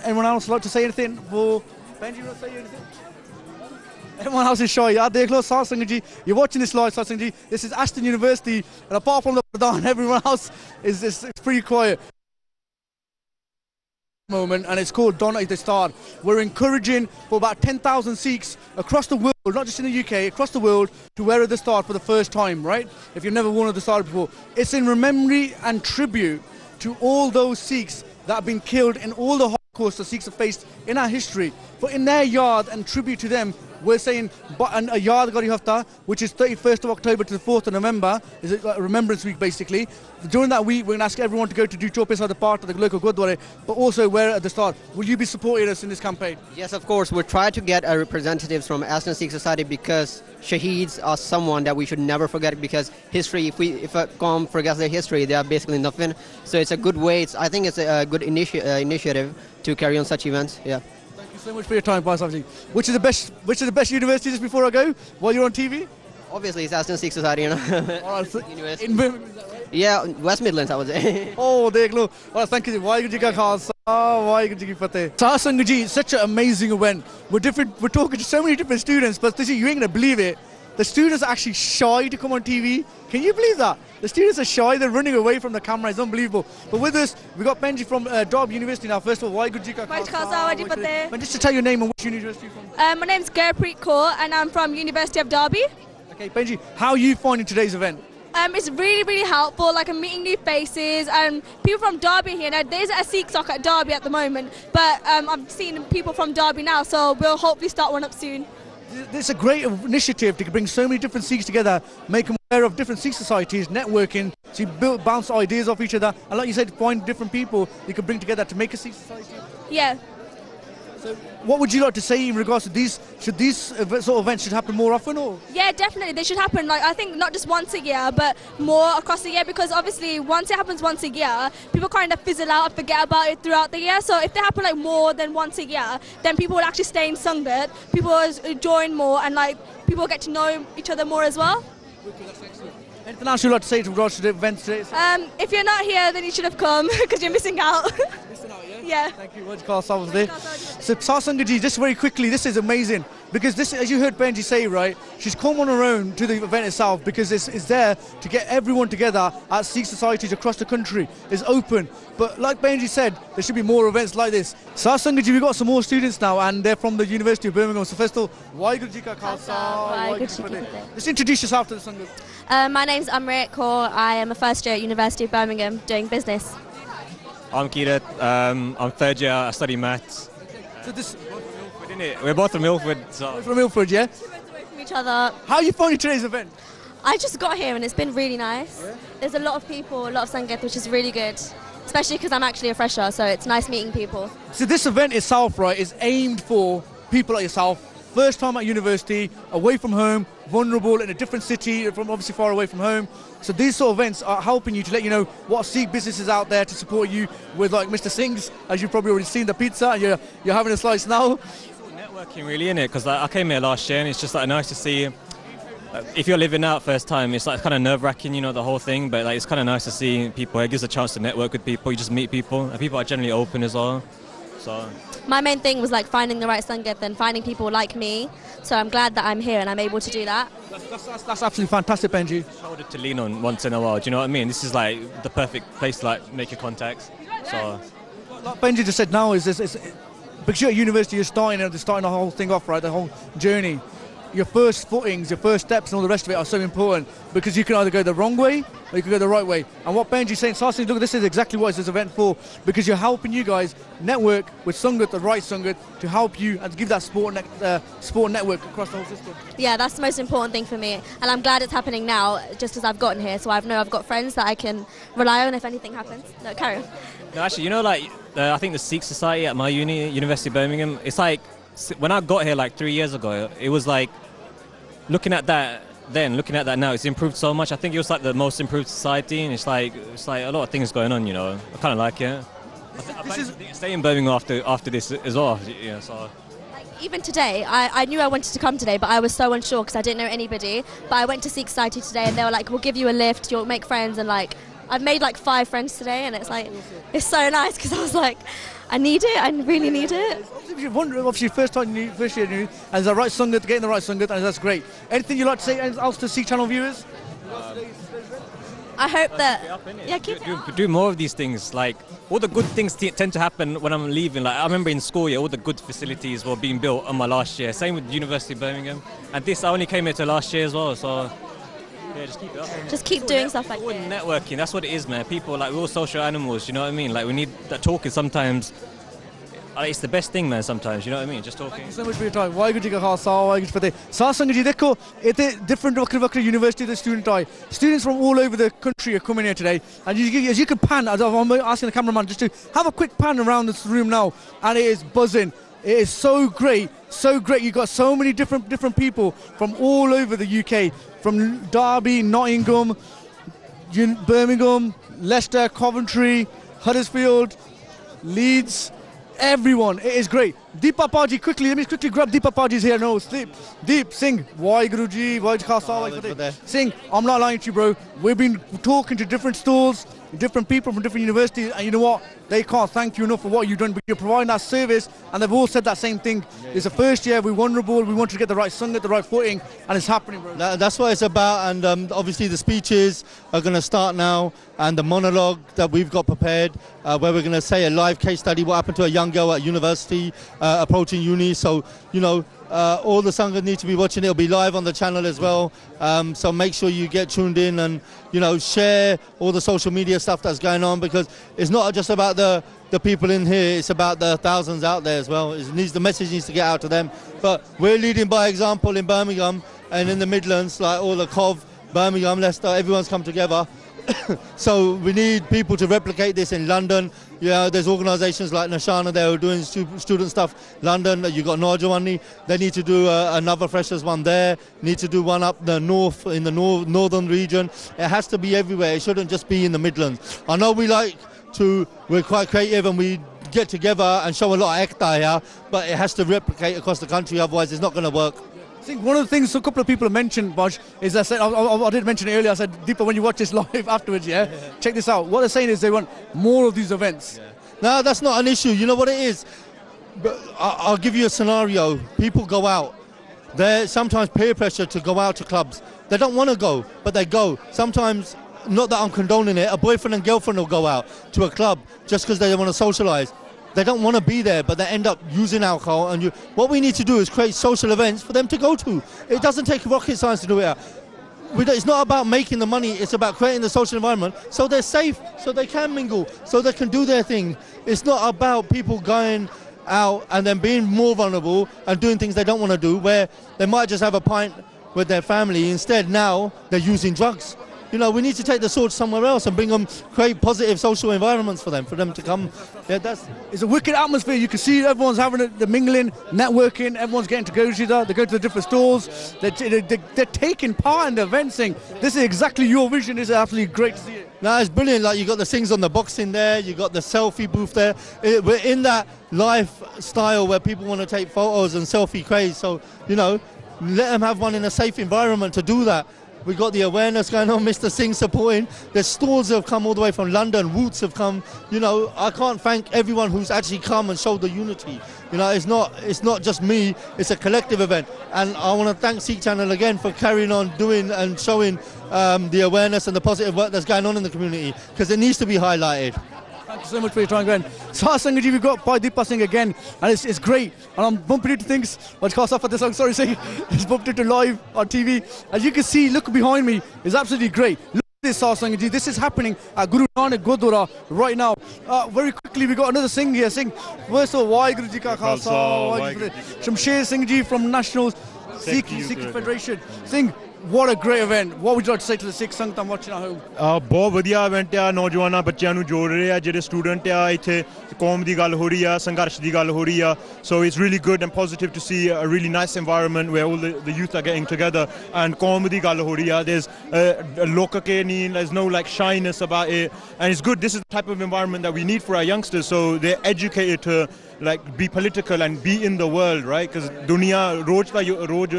Anyone else like to say anything? Benji, you want to say anything? Everyone else is shy. Yeah, there close ji. You're watching this live, ji. This is Aston University, and apart from the Pradhan, everyone else is, is, is pretty quiet. Moment, and it's called Donna the Star. We're encouraging for about 10,000 Sikhs across the world, not just in the UK, across the world, to wear the star for the first time, right? If you've never worn the star before, it's in memory and tribute to all those Sikhs that have been killed in all the Holocaust the Sikhs have faced in our history. But in their yard and tribute to them, we're saying a yard Gari Hafta, which is 31st of October to the 4th of November, is it like Remembrance Week basically. During that week, we're going to ask everyone to go to do Chopis the part of the local Gurdwara, but also it at the start. Will you be supporting us in this campaign? Yes, of course. We're trying to get representatives from Aston Sikh Society because Shaheeds are someone that we should never forget because history, if we if a qom forgets their history, they are basically nothing. So it's a good way. It's, I think it's a, a good initi- uh, initiative to carry on such events. Yeah. So much for your time, Pasavji. Which is the best? Which is the best university? Just before I go, while you're on TV. Obviously, it's Aston Sikh Society, you know. All right, so- University. in Birmingham, is that right? yeah, West Midlands, I would say. Oh, there you go. All right, thank you. Waheguru Ji Ka Khalsa, Waheguru Ji Ki Fateh. Satsang Ji, such an amazing event. We're different. We're talking to so many different students, but this, you ain't gonna believe it. The students are actually shy to come on TV. Can you believe that? The students are shy. They're running away from the camera. It's unbelievable. But with us, we got Benji from uh, Derby University now. First of all, why Ji Ka Waheguru Ji Ka Khalsa, Khalsa, Waheguru Ji Waheguru Ji Fateh. Fateh. And just to tell your name and which university you're from. Uh, my name's Gurpreet Kaur and I'm from University of Derby. Okay, Benji, how are you finding today's event? Um, it's really, really helpful. Like I'm meeting new faces and people from Derby here. Now there's a Sikh Soc at Derby at the moment, but um, I'm seeing people from Derby now, so we'll hopefully start one up soon. It's a great initiative to bring so many different Sikhs together, make them aware of different Sikh societies, networking, so you build, bounce ideas off each other, and like you said, find different people you can bring together to make a Sikh society. Yeah. What would you like to say in regards to these? Should these sort of events should happen more often, or Yeah, definitely. They should happen. Like I think not just once a year, but more across the year. Because obviously, once it happens once a year, people kind of fizzle out and forget about it throughout the year. So if they happen like more than once a year, then people will actually stay in Sangat. People will join more, and like people get to know each other more as well. anything else you'd like to say in regards to the events today? Um, if you're not here, then you should have come because you're missing out. yeah. Thank you. What's called Salva there. So Sasangaji, just very quickly, this is amazing because this, as you heard Benji say, right? She's come on her own to the event itself because it's, it's there to get everyone together at Sikh societies across the country. It's open, but like Benji said, there should be more events like this. Sasangaji, we've got some more students now, and they're from the University of Birmingham. So first of all, Waheguru Ji Ka Khalsa, Waheguru Ji Ki Just introduce yourself to the Sangat. Uh, my name's Amrit Kaur. I am a first year at University of Birmingham doing business. I'm Kirat. Um, I'm third year. I study maths. So this, We're both from Ilford. So. from Ilford, yeah. From each other. How are you finding today's event? I just got here and it's been really nice. There's a lot of people, a lot of Sangeet, which is really good. Especially because I'm actually a fresher, so it's nice meeting people. So this event itself, right, is aimed for people like yourself, first time at university, away from home, vulnerable in a different city, from obviously far away from home. So these sort of events are helping you to let you know what Sikh businesses out there to support you with, like Mr. Singh's, as you've probably already seen the pizza, and you're you're having a slice now. Networking really in it because like, I came here last year and it's just like nice to see. uh, If you're living out first time, it's like kind of nerve wracking, you know, the whole thing. But like, it's kind of nice to see people. It gives a chance to network with people. You just meet people, and people are generally open as well. So My main thing was like finding the right Sangeet and finding people like me. So I'm glad that I'm here and I'm able to do that. That's, that's, that's, that's absolutely fantastic, Benji. shoulder to lean on once in a while. Do you know what I mean? This is like the perfect place to like make your contacts. So Like Benji just said now is this, is, because you're at university, you're starting, uh, you're starting the whole thing off, right, the whole journey. Your first footings, your first steps, and all the rest of it are so important because you can either go the wrong way or you can go the right way. And what Benji's saying, Sasi, look, this is exactly what is this event for because you're helping you guys network with Sangat, the right Sangat, to help you and to give that sport, ne- uh, sport network across the whole system. Yeah, that's the most important thing for me. And I'm glad it's happening now just as I've gotten here. So I know I've got friends that I can rely on if anything happens. No, carry on. no, actually, you know, like uh, I think the Sikh Society at my uni, University of Birmingham, it's like s- when I got here like three years ago, it was like looking at that then, looking at that now, it's improved so much. I think it was like the most improved society, and it's like it's like a lot of things going on. You know, I kind of like it. I, th- I plan to stay in Birmingham after after this as well. Yeah, so. Even today, I, I knew I wanted to come today, but I was so unsure because I didn't know anybody. But I went to Sikh Society today, and they were like, "We'll give you a lift. You'll make friends." And like, I've made like five friends today, and it's like, it's so nice because I was like, I need it. I really need it. If you're wondering, obviously, first time, new, first year new, and the right Sangat, getting the right Sangat, and that's great. Anything you'd like to say else to Sikh channel viewers? I hope that yeah, keep do, do more of these things. Like all the good things t- tend to happen when I'm leaving. Like I remember in school, yeah, all the good facilities were being built on my last year. Same with University of Birmingham, and this I only came here to last year as well. So yeah, just keep it up. just keep doing stuff like All this. networking, that's what it is, man. People like we're all social animals. You know what I mean? Like we need that talking sometimes. uh, It's the best thing, man. Sometimes, you know what I mean? Just talking. so much for your time Waheguru ji ਕਾ ਖਾਲਸਾ ਵਾਹਿਗੁਰੂ ਜੀ ਕੀ ਫਤਿਹ ਸਾਧ ਸੰਗਤ ਜੀ ਦੇਖੋ ਇੱਥੇ different ਵੱਖਰੇ ਵੱਖਰੇ university ਦੇ student ਆਏ students from all over the country are coming here today and you, as you can pan as I'm asking the cameraman just to have a quick pan around this room now and it is buzzing it is so great so great you've got so many different different people from all over the UK from Derby Nottingham Birmingham Leicester Coventry Huddersfield Leeds, everyone. It is great. Deepa Paji, quickly, let me quickly grab Deepa Paji's here. No, Deep, Deep, sing. Why Guruji, why Khasa, Sing. I'm not lying to you, bro. We've been talking to different stalls, different people from different universities, and you know what? They can't thank you enough for what you've done. But you're providing that service, and they've all said that same thing. It's the first year, we're vulnerable, we want to get the right sung at the right footing, and it's happening, bro. That's what it's about, and um, obviously the speeches are going to start now, and the monologue that we've got prepared, uh, where we're going to say a live case study, what happened to a young girl at university uh, approaching uni. So you know, Uh, all the sanghas need to be watching it. It'll be live on the channel as well. Um, so make sure you get tuned in and you know share all the social media stuff that's going on because it's not just about the the people in here. It's about the thousands out there as well. It needs the message needs to get out to them. But we're leading by example in Birmingham and in the Midlands, like all the Cov, Birmingham, Leicester. Everyone's come together. so we need people to replicate this in London. Yeah, there's organisations like Nashana who are doing stu- student stuff. London, you got Naujawani. They need to do uh, another freshers one there. Need to do one up the north in the nor- northern region. It has to be everywhere. It shouldn't just be in the Midlands. I know we like to. We're quite creative and we get together and show a lot of ekta here, but it has to replicate across the country. Otherwise, it's not going to work. I think one of the things a couple of people have mentioned, Baj, is I said I, I, I did mention it earlier. I said, Deepa, when you watch this live afterwards, yeah, check this out. What they're saying is they want more of these events. No, that's not an issue. You know what it is? But I- I'll give you a scenario. People go out. There's sometimes peer pressure to go out to clubs. They don't want to go, but they go. Sometimes, not that I'm condoning it, a boyfriend and girlfriend will go out to a club just because they want to socialise. They don't want to be there, but they end up using alcohol. And you, what we need to do is create social events for them to go to. It doesn't take rocket science to do it. It's not about making the money, it's about creating the social environment so they're safe, so they can mingle, so they can do their thing. It's not about people going out and then being more vulnerable and doing things they don't want to do, where they might just have a pint with their family. Instead, now they're using drugs. You know, we need to take the sword somewhere else and bring them, create positive social environments for them, for them to come. Yeah, that's It's a wicked atmosphere. You can see everyone's having it, the mingling, networking. Everyone's getting to go to other. They go to the different stores. They're, they're, they're taking part in the event. Saying this is exactly your vision. It's absolutely great to see it. No, it's brilliant. Like you got the things on the boxing there, you got the selfie booth there. It- we're in that lifestyle where people want to take photos and selfie craze. So you know, let them have one in a safe environment to do that. We got the awareness going on. Mr. Singh supporting. Stores that have come all the way from London. Woots have come. You know, I can't thank everyone who's actually come and showed the unity. You know, it's not it's not just me. It's a collective event, and I want to thank Sikh Channel again for carrying on doing and showing um, the awareness and the positive work that's going on in the community because it needs to be highlighted. Thank you so much for your time, Glenn. Sah Sangaji, we've got Pai Deepa Singh again, and it's, it's great. And I'm bumping into things. What's called for this song? Sorry, saying it's bumped into live on TV. As you can see, look behind me. It's absolutely great. Look at this Sah Sangaji. This is happening at Guru Nanak Gurdwara right now. Uh, very quickly, we got another sing here. Sing. First of all, Waheguru Ji Ka Khalsa, Waheguru Ji Ki Shamsher Singh Ji from National Sikh, Sikh Federation. Sing. What a great event what would you like to say to the Sikh sangat um watching at home ਆ, ਬਹੁਤ ਵਧੀਆ event ਆ, ਨੌਜਵਾਨਾਂ ਬੱਚਿਆਂ ਨੂੰ ਜੋੜ ਰਹੇ ਆ, ਜਿਹੜੇ ਸਟੂਡੈਂਟ ਆ, ਇੱਥੇ ਕੌਮ ਦੀ ਗੱਲ ਹੋ ਰਹੀ ਆ, ਸੰਘਰਸ਼ ਦੀ ਗੱਲ ਹੋ ਰਹੀ ਆ। So it's really good and positive to see a really nice environment where all the youth are getting together and ਕੌਮ ਦੀ ਗੱਲ ਹੋ ਰਹੀ ਆ ਦੇਰ ਇਜ਼ ਲੋਕ ਕੇ ਨੀ there is no like shyness about it and it's good this is the type of environment that we need for our youngsters so they educated like be political and be in the world right because dunya roj da roj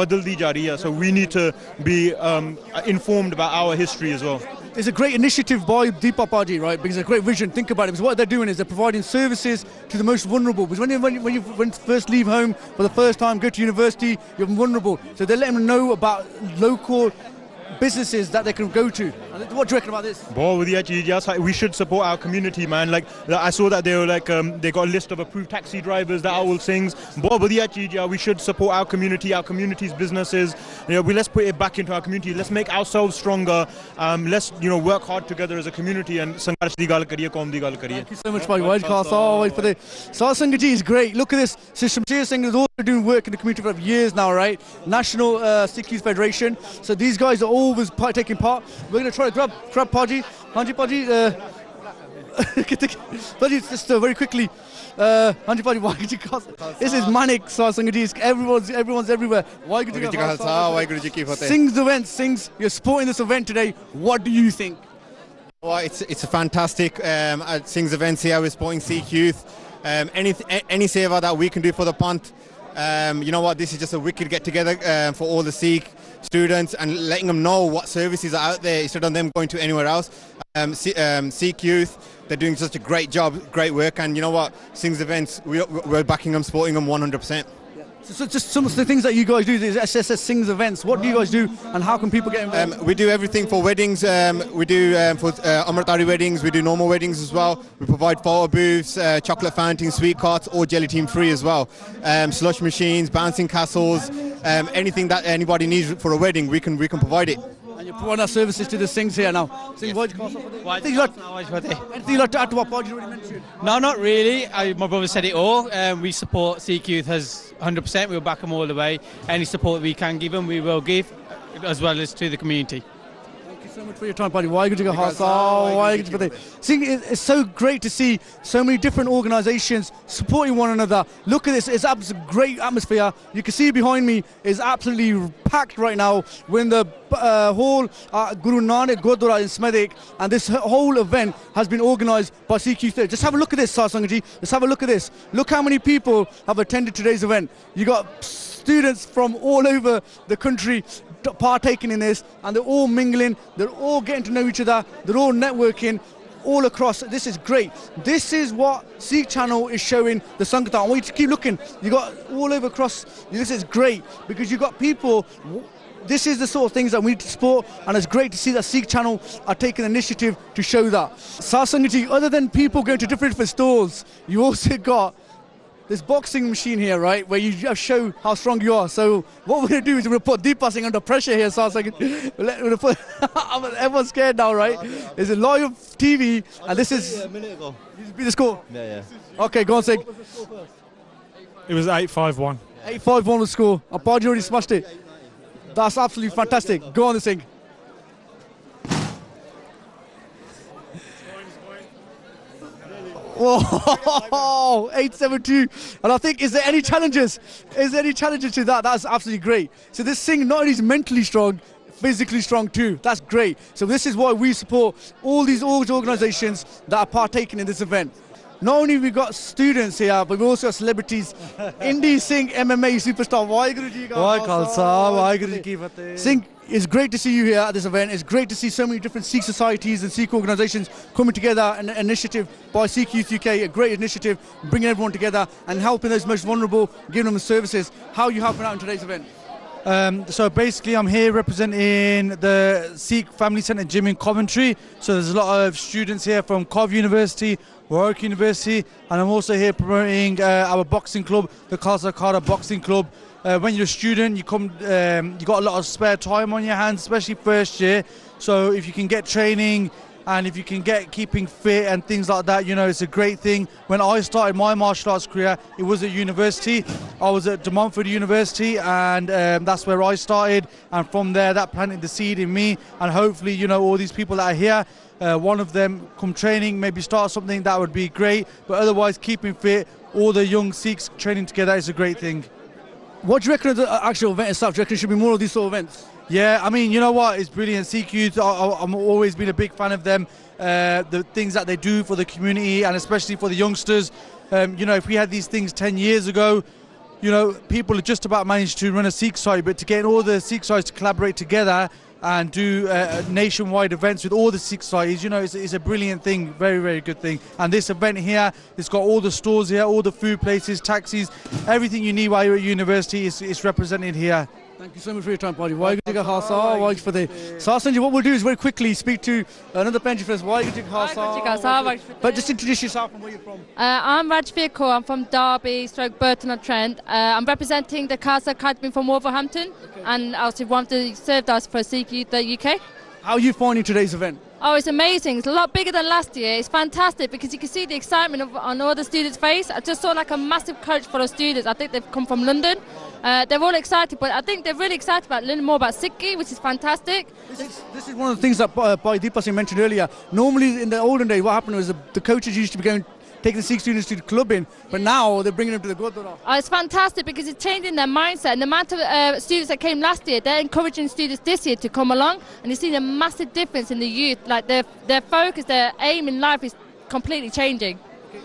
badaldi ja rahi hai so we need to be um, informed about our history as well It's a great initiative by Deepa Paji, right? Because it's a great vision. Think about it. Because what they're doing is they're providing services to the most vulnerable. Because when you, when you, when you when you first leave home for the first time, go to university, you're vulnerable. So they're letting them know about local businesses that they can go to. And What do you reckon about this? ਬਹੁਤ ਵਧੀਆ ਚੀਜ਼ ਆ ਸਾ- we should support our community man like I saw that they were like um, they got a list of approved taxi drivers that are all sings ਬਹੁਤ ਵਧੀਆ ਚੀਜ਼ ਆ we should support our community our community's businesses you know we let's put it back into our community let's make ourselves stronger um, let's you know work hard together as a community and ਸੰਘਰਸ਼ ਦੀ ਗੱਲ ਕਰੀਏ ਕੌਮ ਦੀ ਗੱਲ ਕਰੀਏ Thank you so much, by Waj Khas. Oh, wait for the Sar Sangaji is great. Look at this. So Shamsher Singh is also doing work in the community for years now, right? National uh, Sikh Youth Federation. So these guys are always part, taking part. We're going to Prab, Prab Paji, Hanji Paji, Paji, just uh, very quickly, uh, Hanji Paji, Waheguru Ji This is Manik Swasangu everyone's, everyone's everywhere. Why Ji you Waheguru Ji Ki Fateh. Sings the event, sings, you're supporting this event today, what do you think? Well, it's, it's a fantastic um, at Sings events here, we're supporting Sikh youth. Um, any, any saver that we can do for the punt. um, you know what, this is just a wicked get together um, uh, for all the Sikh students and letting them know what services are out there instead of them going to anywhere else. Um, Si- um, Sikh youth, they're doing such a great job, great work, and you know what? Sings events, we, we're backing them, supporting them 100%. So, just some of the things that you guys do, these SSS Sings events. What do you guys do, and how can people get involved? Um, we do everything for weddings. Um, we do um, for uh, Amritdhari weddings. We do normal weddings as well. We provide photo booths, uh, chocolate fountains, sweet carts, or jelly team free as well. Um, slush machines, bouncing castles, um, anything that anybody needs for a wedding, we can we can provide it. And you're providing our services to the Sings here now. Why'd you? Anything you'd like, to add to what Podge already mentioned? No, not really. I, my brother said it all. Um, we support Sikh Youth as 100%. We'll back them all the way. Any support we can give them, we will give, as well as to the community. Thank you so much for your time, buddy. Waheguru Ji ka Khalsa, Waheguru Ji ki Fateh. See, it- it's so great to see so many different organisations supporting one another. Look at this, it's absolutely great atmosphere. You can see behind me is absolutely packed right now. We're in the uh, hall at Guru Nanak Gurdwara in Smethwick, and this whole event has been organised by CQ3. Just have a look at this, Sarsangaji. Let's have a look at this. Look how many people have attended today's event. You got students from all over the country partaking in this, and they're all mingling, they're all getting to know each other, they're all networking all across. This is great. This is what Sikh Channel is showing the Sankata. I want you to keep looking. You got all over across. This is great because you got people. This is the sort of things that we need to support, and it's great to see that Sikh Channel are taking initiative to show that. Sasangaji, other than people going to different, different stores, you also got this boxing machine here, right, where you just show how strong you are. So what we're going to do is we're going to put Deepa Singh under pressure here, so I was like, we're gonna put, everyone's scared now, right? It's a live TV, and this is... a minute ago. Be the score? Yeah, yeah. Okay, go on, Sig. It was 8-5-1. 8-5-1 was the score. Apaji already smashed it. That's absolutely fantastic. Go on, this Whoa, 872. And I think, is there any challenges? Is there any challenges to that? That's absolutely great. So this thing not only is mentally strong, physically strong too. That's great. So this is why we support all these org- organizations that are partaking in this event. Not only we got students here, but we also got celebrities. Indie Singh MMA superstar Waheguru Ji ka Wah Khalsa, Khalsa, Waheguru Ji ki Fateh. Singh, it's great to see you here at this event. It's great to see so many different Sikh societies and Sikh organisations coming together. An initiative by Sikh Youth UK, a great initiative, bringing everyone together and helping those most vulnerable, giving them services. How are you helping out in today's event? Um, so basically, I'm here representing the Sikh Family Centre Gym in Coventry. So there's a lot of students here from Cov University, Warwick University, and I'm also here promoting uh, our boxing club, the Khalsa Kara Boxing Club. Uh, when you're a student, you come, um, you got a lot of spare time on your hands, especially first year. So if you can get training and if you can get keeping fit and things like that, you know, it's a great thing. When I started my martial arts career, it was at university. I was at De Montfort University, and um, that's where I started. And from there, that planted the seed in me. And hopefully, you know, all these people that are here, uh, one of them come training, maybe start something that would be great. But otherwise, keeping fit, all the young Sikhs training together is a great thing. What do you reckon of the actual event itself? Do you reckon there should be more of these sort of events? Yeah, I mean, you know what? It's brilliant. Youth, I, I'm always been a big fan of them. Uh, the things that they do for the community and especially for the youngsters. Um, you know, if we had these things 10 years ago, you know, people just about managed to run a Sikh site, but to get all the Sikh sites to collaborate together and do uh, nationwide events with all the six societies, you know, it's, it's a brilliant thing, very, very good thing. And this event here, it's got all the stores here, all the food places, taxis, everything you need while you're at university is, is represented here. Thank you so much for your time, Paddy. Waheguru Ji ka Ji ki Fateh. Sasanji, what we'll do is very quickly speak to another Penji first. Waheguru Ji ka Waheguru Ji ka Khalsa. Khalsa, Waheguru Ji But just introduce yourself and where you're from. Uh, I'm Rajveer Kaur. I'm from Derby, stroke Burton on Trent. Uh, I'm representing the Khalsa Academy from Wolverhampton, and also one of the served us for Youth the UK. How are you finding today's event? Oh, it's amazing. It's a lot bigger than last year. It's fantastic because you can see the excitement of, on all the students' face. I just saw like a massive coach full of students. I think they've come from London. Uh, they're all excited, but I think they're really excited about learning more about Sikhi, which is fantastic. This is, this is one of the things that uh, Bhai Deepa Singh mentioned earlier. Normally, in the olden days, what happened was the, the coaches used to be going, taking the Sikh students to the clubbing, but now they're bringing them to the Gurdwara. Oh, it's fantastic because it's changing their mindset. And the amount of uh, students that came last year, they're encouraging students this year to come along, and you're seeing a massive difference in the youth. Like their their focus, their aim in life is completely changing.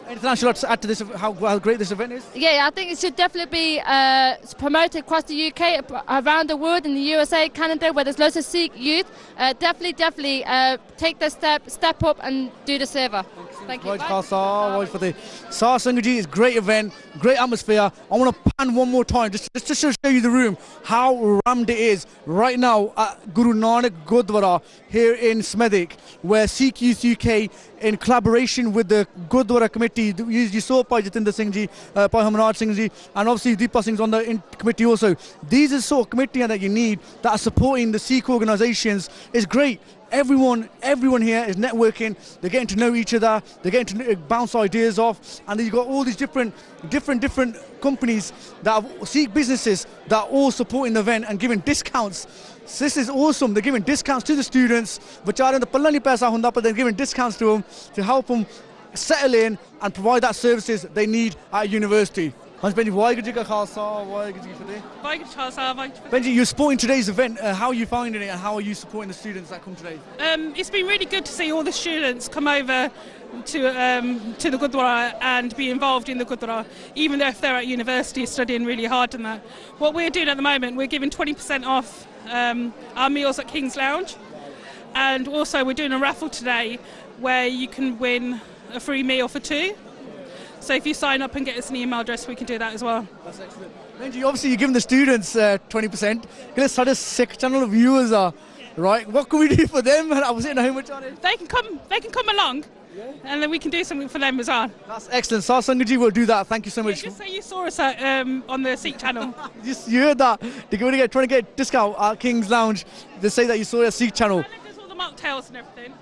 You'd to add to this, how, how great this event is? Yeah, I think it should definitely be uh, promoted across the UK, around the world, in the USA, Canada, where there's lots of Sikh youth. Uh, definitely, definitely uh, take the step, step up, and do the server. Thank you. Bye. Khalsa, Waj Fateh. Sar Sangaji is great event, great atmosphere. I want to pan one more time just, just to show you the room, how rammed it is right now at Guru Nanak Gurdwara here in Smethwick, where Sikh Youth UK in collaboration with the Gurdwara committee, you, you saw Pai Jatinder Singh ji, uh, Pai Singh ji, and obviously Deepa Singh's on the in committee also. These are sort of committee that you need that are supporting the Sikh organisations. is great everyone everyone here is networking. They're getting to know each other. They're getting to bounce ideas off. And you've got all these different different different companies that seek businesses that are all supporting the event and giving discounts. So this is awesome. They're giving discounts to the students which are in the palani paisa hunda but they're giving discounts to them to help them settle in and provide that services they need at university. Hans Benji, waiguru ka khalsa, you today? Why Waiguru khalsa, waiguru Benji, you're supporting today's event. Uh, how are you finding it and how are you supporting the students that come today? Um, it's been really good to see all the students come over to um, to the Gurdwara and be involved in the Gurdwara, even though if they're at university studying really hard and that. What we're doing at the moment, we're giving 20% off um, our meals at King's Lounge. And also we're doing a raffle today where you can win a free meal for two. So if you sign up and get us an email address, we can do that as well. That's excellent. Benji, obviously you're giving the students uh, 20%. Because a six channel of viewers are, right? What can we do for them? I was sitting at home watching They can come. They can come along, and then we can do something for them as well. That's excellent. Sar Sangaji will do that. Thank you so much. Just say you saw us at, um, on the Sikh channel. Just you heard that. They're going to get trying to get discount at King's Lounge. They say that you saw it at Sikh channel. There's all the mocktails and everything.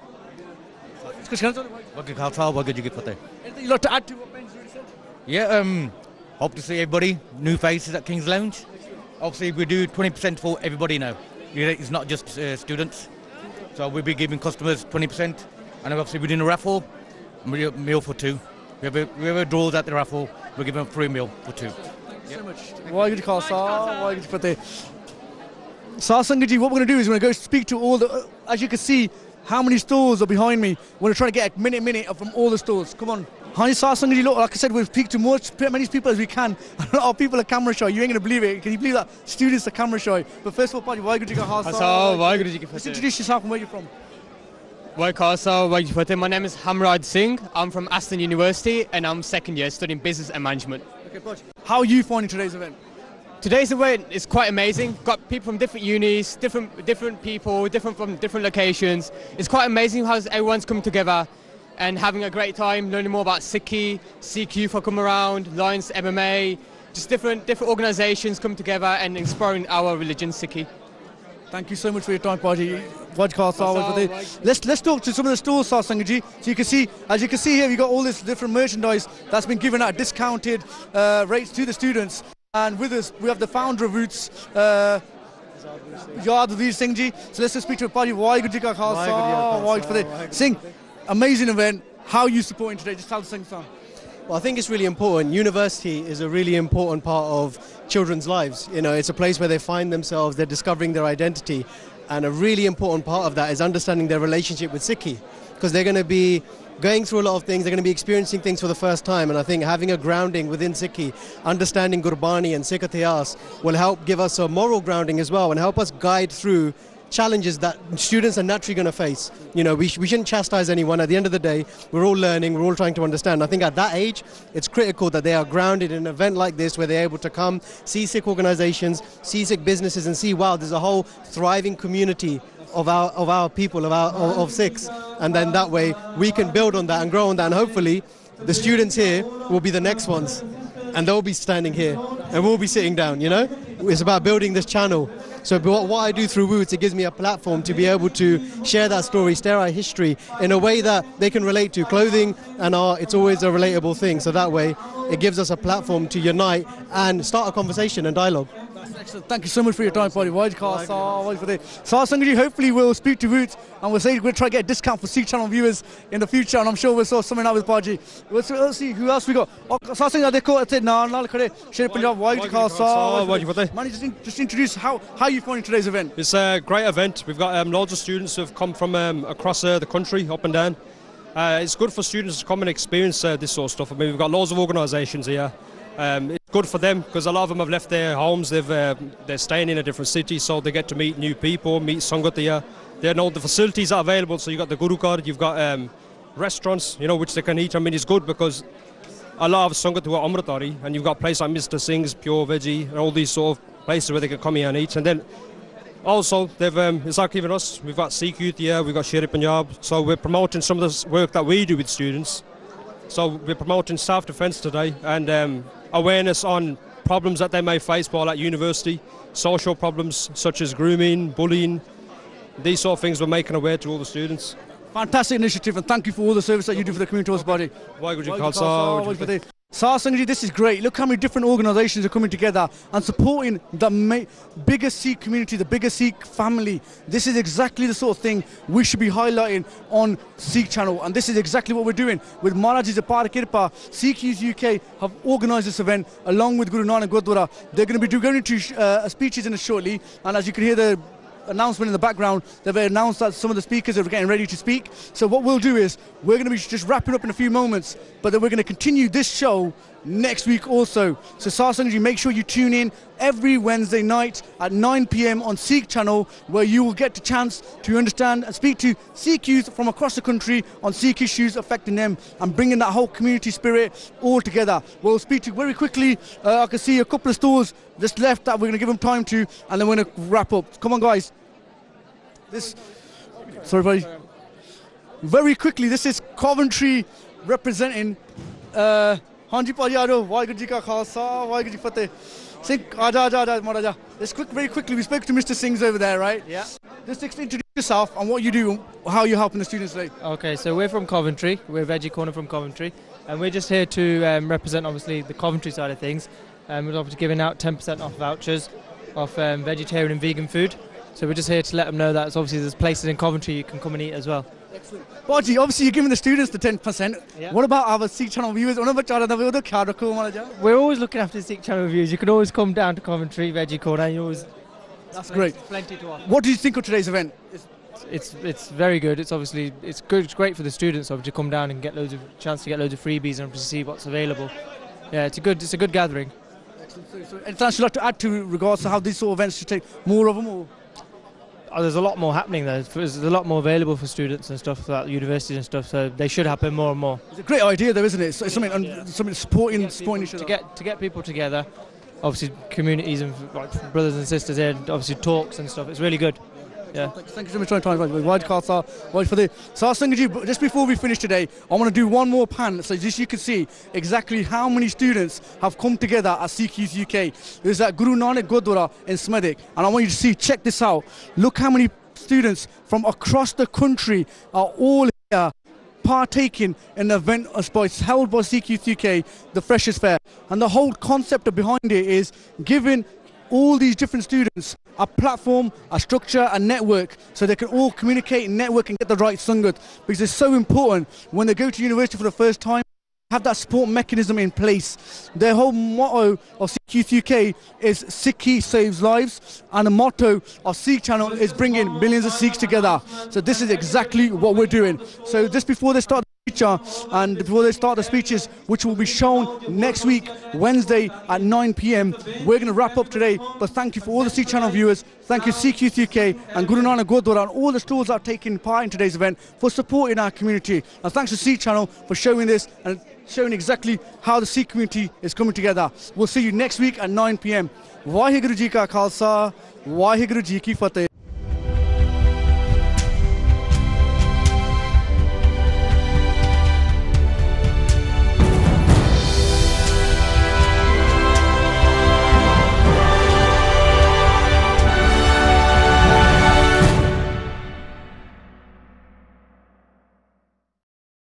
Wagyu Khalsa, Wagyu Ji Ki Fateh. Anything you'd like to add to what Benji already said? Yeah, um, hope to see everybody, new faces at King's Lounge. Obviously, we do 20% for everybody now. You know, It's not just uh, students. So we'll be giving customers 20%. And obviously, we're doing a raffle, meal, meal for two. Whoever, whoever draws at the raffle, we're giving a free meal for two. Thank you so much. Waheguru Ji Ka Khalsa, Waheguru Ji Ki Fateh. Sar Sangaji, what we're going to do is we're going to go speak to all the, uh, as you can see, how many stores are behind me. We're going to try to get a minute, minute from all the stores. Come on. Hi, Sar Sangaji, look, like I said, we'll speak to much, many people as we can. A lot of people are camera shy. You ain't going to believe it. Can you believe that? Students are camera shy. But first of all, Waheguru Ji Ka Khalsa. Khalsa, Waheguru Ji Ki Just introduce yourself and where you're from. Wai Khalsa, Wai Fateh. My name is Hamraj Singh. I'm from Aston University and I'm second year studying business and management. Okay, Podge. How are you finding today's event? Today's event is quite amazing. Got people from different unis, different different people, different from different locations. It's quite amazing how everyone's come together and having a great time, learning more about Sikhi, Sikh for come around, Lions MMA, just different different organisations come together and inspiring our religion, Sikhi. Thank you so much for your time, Paji. Waj Khalsa, Khalsa, Waj Fateh. Waj- Let's let's talk to some of the stores, Sangaji. So you can see, as you can see here, we got all this different merchandise that's been given at discounted uh, rates to the students. And with us, we have the founder of Roots, uh, Yadveer Singh ji. So let's just speak to Paji. Waheguru Ji Ka Khalsa, Waj Fateh. Singh, amazing event. How are you supporting today? Just tell the Singh song. Well, I think it's really important. University is a really important part of children's lives. You know, it's a place where they find themselves, they're discovering their identity, and a really important part of that is understanding their relationship with Sikhi, because they're going to be going through a lot of things, they're going to be experiencing things for the first time, and I think having a grounding within Sikhi, understanding Gurbani and Sikh Itihas will help give us a moral grounding as well, and help us guide through challenges that students are naturally going to face. You know, we, sh- we shouldn't chastise anyone. At the end of the day, we're all learning, we're all trying to understand. I think at that age, it's critical that they are grounded in an event like this where they're able to come, see Sikh organizations, see Sikh businesses, and see, wow, there's a whole thriving community of our of our people, of our of, of Sikhs, and then that way we can build on that and grow on that, and hopefully the students here will be the next ones, and they'll be standing here, and we'll be sitting down. You know, it's about building this channel. So what, I do through Roots, it gives me a platform to be able to share that story, share our history in a way that they can relate to. Clothing and art, it's always a relatable thing. So that way, it gives us a platform to unite and start a conversation and dialogue. Excellent. Thank you so much for your time, Paddy. Wildcast. Oh, for the so, Sangji, hopefully we'll speak to Roots and we'll say we'll try to get a discount for Sikh channel viewers in the future. And I'm sure we'll sort something out with Paddy. Let's, let's see who else we got. Oh, Sasang, they call oh, it ਨਾਲ ਨਾਲ ਖੜੇ ਸ਼ੇਰ Punjab Wildcast. Oh, what you Man, just, just introduce how how you finding today's event. It's a great event. We've got um, loads of students who've come from um, across uh, the country, up and down. Uh, it's good for students to come and experience uh, this sort of stuff. I mean, we've got loads of organisations here. Um, it's good for them because a lot of them have left their homes. They've uh, they're staying in a different city, so they get to meet new people, meet Sangat here. They know the facilities are available. So you've got the Guru you've got um, restaurants, you know, which they can eat. I mean, it's good because a lot of Sangat are Amritdhari, and you've got places like Mr. Singh's, Pure Veggie, and all these sort of places where they can come here and eat. And then also, they've um, it's like even us. We've got Youth here, we've got Sher Punjab. So we're promoting some of the work that we do with students. So we're promoting self-defence today and um, awareness on problems that they may face while at university, social problems such as grooming, bullying, these sort of things we're making aware to all the students. Fantastic initiative, and thank you for all the service that you do for the community host body. Waheguru Ji Waheguru Khalsa, Khalsa, Waheguru Ji Waheguru Fateh. Sar Sangh this is great. Look how many different organisations are coming together and supporting the bigger Sikh community, the bigger Sikh family. This is exactly the sort of thing we should be highlighting on Sikh Channel, and this is exactly what we're doing with Maharaji Zapar Kirpa. Sikh Youth UK have organised this event along with Guru Nanak Gurdwara. They're going to be going into uh, speeches in a shortly, and as you can hear the announcement in the background. They've announced that some of the speakers are getting ready to speak. So what we'll do is we're going to be just wrapping up in a few moments, but then we're going to continue this show next week also. So Sarsangji, make sure you tune in every Wednesday night at 9 p.m. on Sikh Channel, where you will get the chance to understand and speak to Sikh youth from across the country on Sikh issues affecting them and bringing that whole community spirit all together. We'll speak to very quickly. Uh, I can see a couple of stores just left that we're going to give them time to, and then we're going to wrap up. Come on, guys. This, sorry, buddy. Very quickly, this is Coventry representing. Uh, ਹਾਂਜੀ ਭਾਜੀ ਆ ਜਾਓ ਵਾਹਿਗੁਰੂ ਜੀ ਕਾ ਖਾਲਸਾ ਵਾਹਿਗੁਰੂ ਜੀ ਫਤਿਹ ਸਿੰਘ ਆ ਜਾ ਆ ਜਾ ਆ ਜਾ ਮਾੜਾ ਜਾ Let's quick very quickly we spoke to Mr. Singh's over there right Yeah. just introduce yourself and what you do how you're helping the students today Okay, so we're from Coventry. We're Veggie Corner from Coventry, and we're just here to um, represent obviously the Coventry side of things. Um, we're obviously giving out 10% off vouchers of um, vegetarian and vegan food. So we're just here to let them know that it's obviously there's places in Coventry you can come and eat as well. Baji obviously you're giving the students the 10% Yeah. what about our Sikh channel viewers ਉਹਨਾਂ ਵਿਚਾਰਿਆਂ ਦਾ ਵੀ ਉਹਦਾ ਖਿਆਲ ਰੱਖੋ ਮਾੜਾ ਜਾ We're always looking after Sikh channel reviews. You can always come down to Coventry Veggie Corner. You always That's great. Plenty to offer. what do you think of today's event It's it's very good. It's obviously it's good. It's great for the students obviously to come down and get loads of chance to get loads of freebies and to see what's available. Yeah, it's a good it's a good gathering. anything else you'd like to add to regards to how these sort of events should take more of them or Oh, there's a lot more happening there. There's a lot more available for students and stuff at universities and stuff. So they should happen more and more. it's a great idea though isn't it it's, it's something and something supporting supporting each to get to get people together. Obviously, communities and like brothers and sisters here. Obviously, talks and stuff. It's really good. Yeah. Thank you so much for your time. Wide Khalsa, wide for the. So I was thinking, you, just before we finish today, I want to do one more pan so just you can see exactly how many students have come together at CQs UK. There's at Guru Nanak Gurdwara in Smethwick, and I want you to see, check this out. Look how many students from across the country are all here partaking in the event uh, held by Youth UK, the Freshers Fair. And the whole concept behind it is giving all these different students a platform, a structure, a network, so they can all communicate, network, and get the right sangat. Because it's so important when they go to university for the first time, have that support mechanism in place. Their whole motto of Sikh Youth UK is Sikhi saves lives, and the motto of Sikh Channel is bringing millions of Sikhs together. So this is exactly what we're doing. So just before they start the feature and before they start the speeches, which will be shown next week, Wednesday at 9 p.m., we're going to wrap up today. But thank you for all the Sikh Channel viewers. Thank you UK and Guru Nanak Gurdwara and all the stalls that are taking part in today's event for supporting our community. And thanks to Sikh Channel for showing this and showing exactly how the Sikh community is coming together. We'll see you next week at 9 p.m. Waheguru Ji Ka Khalsa, Waheguru Ji Ki Fateh.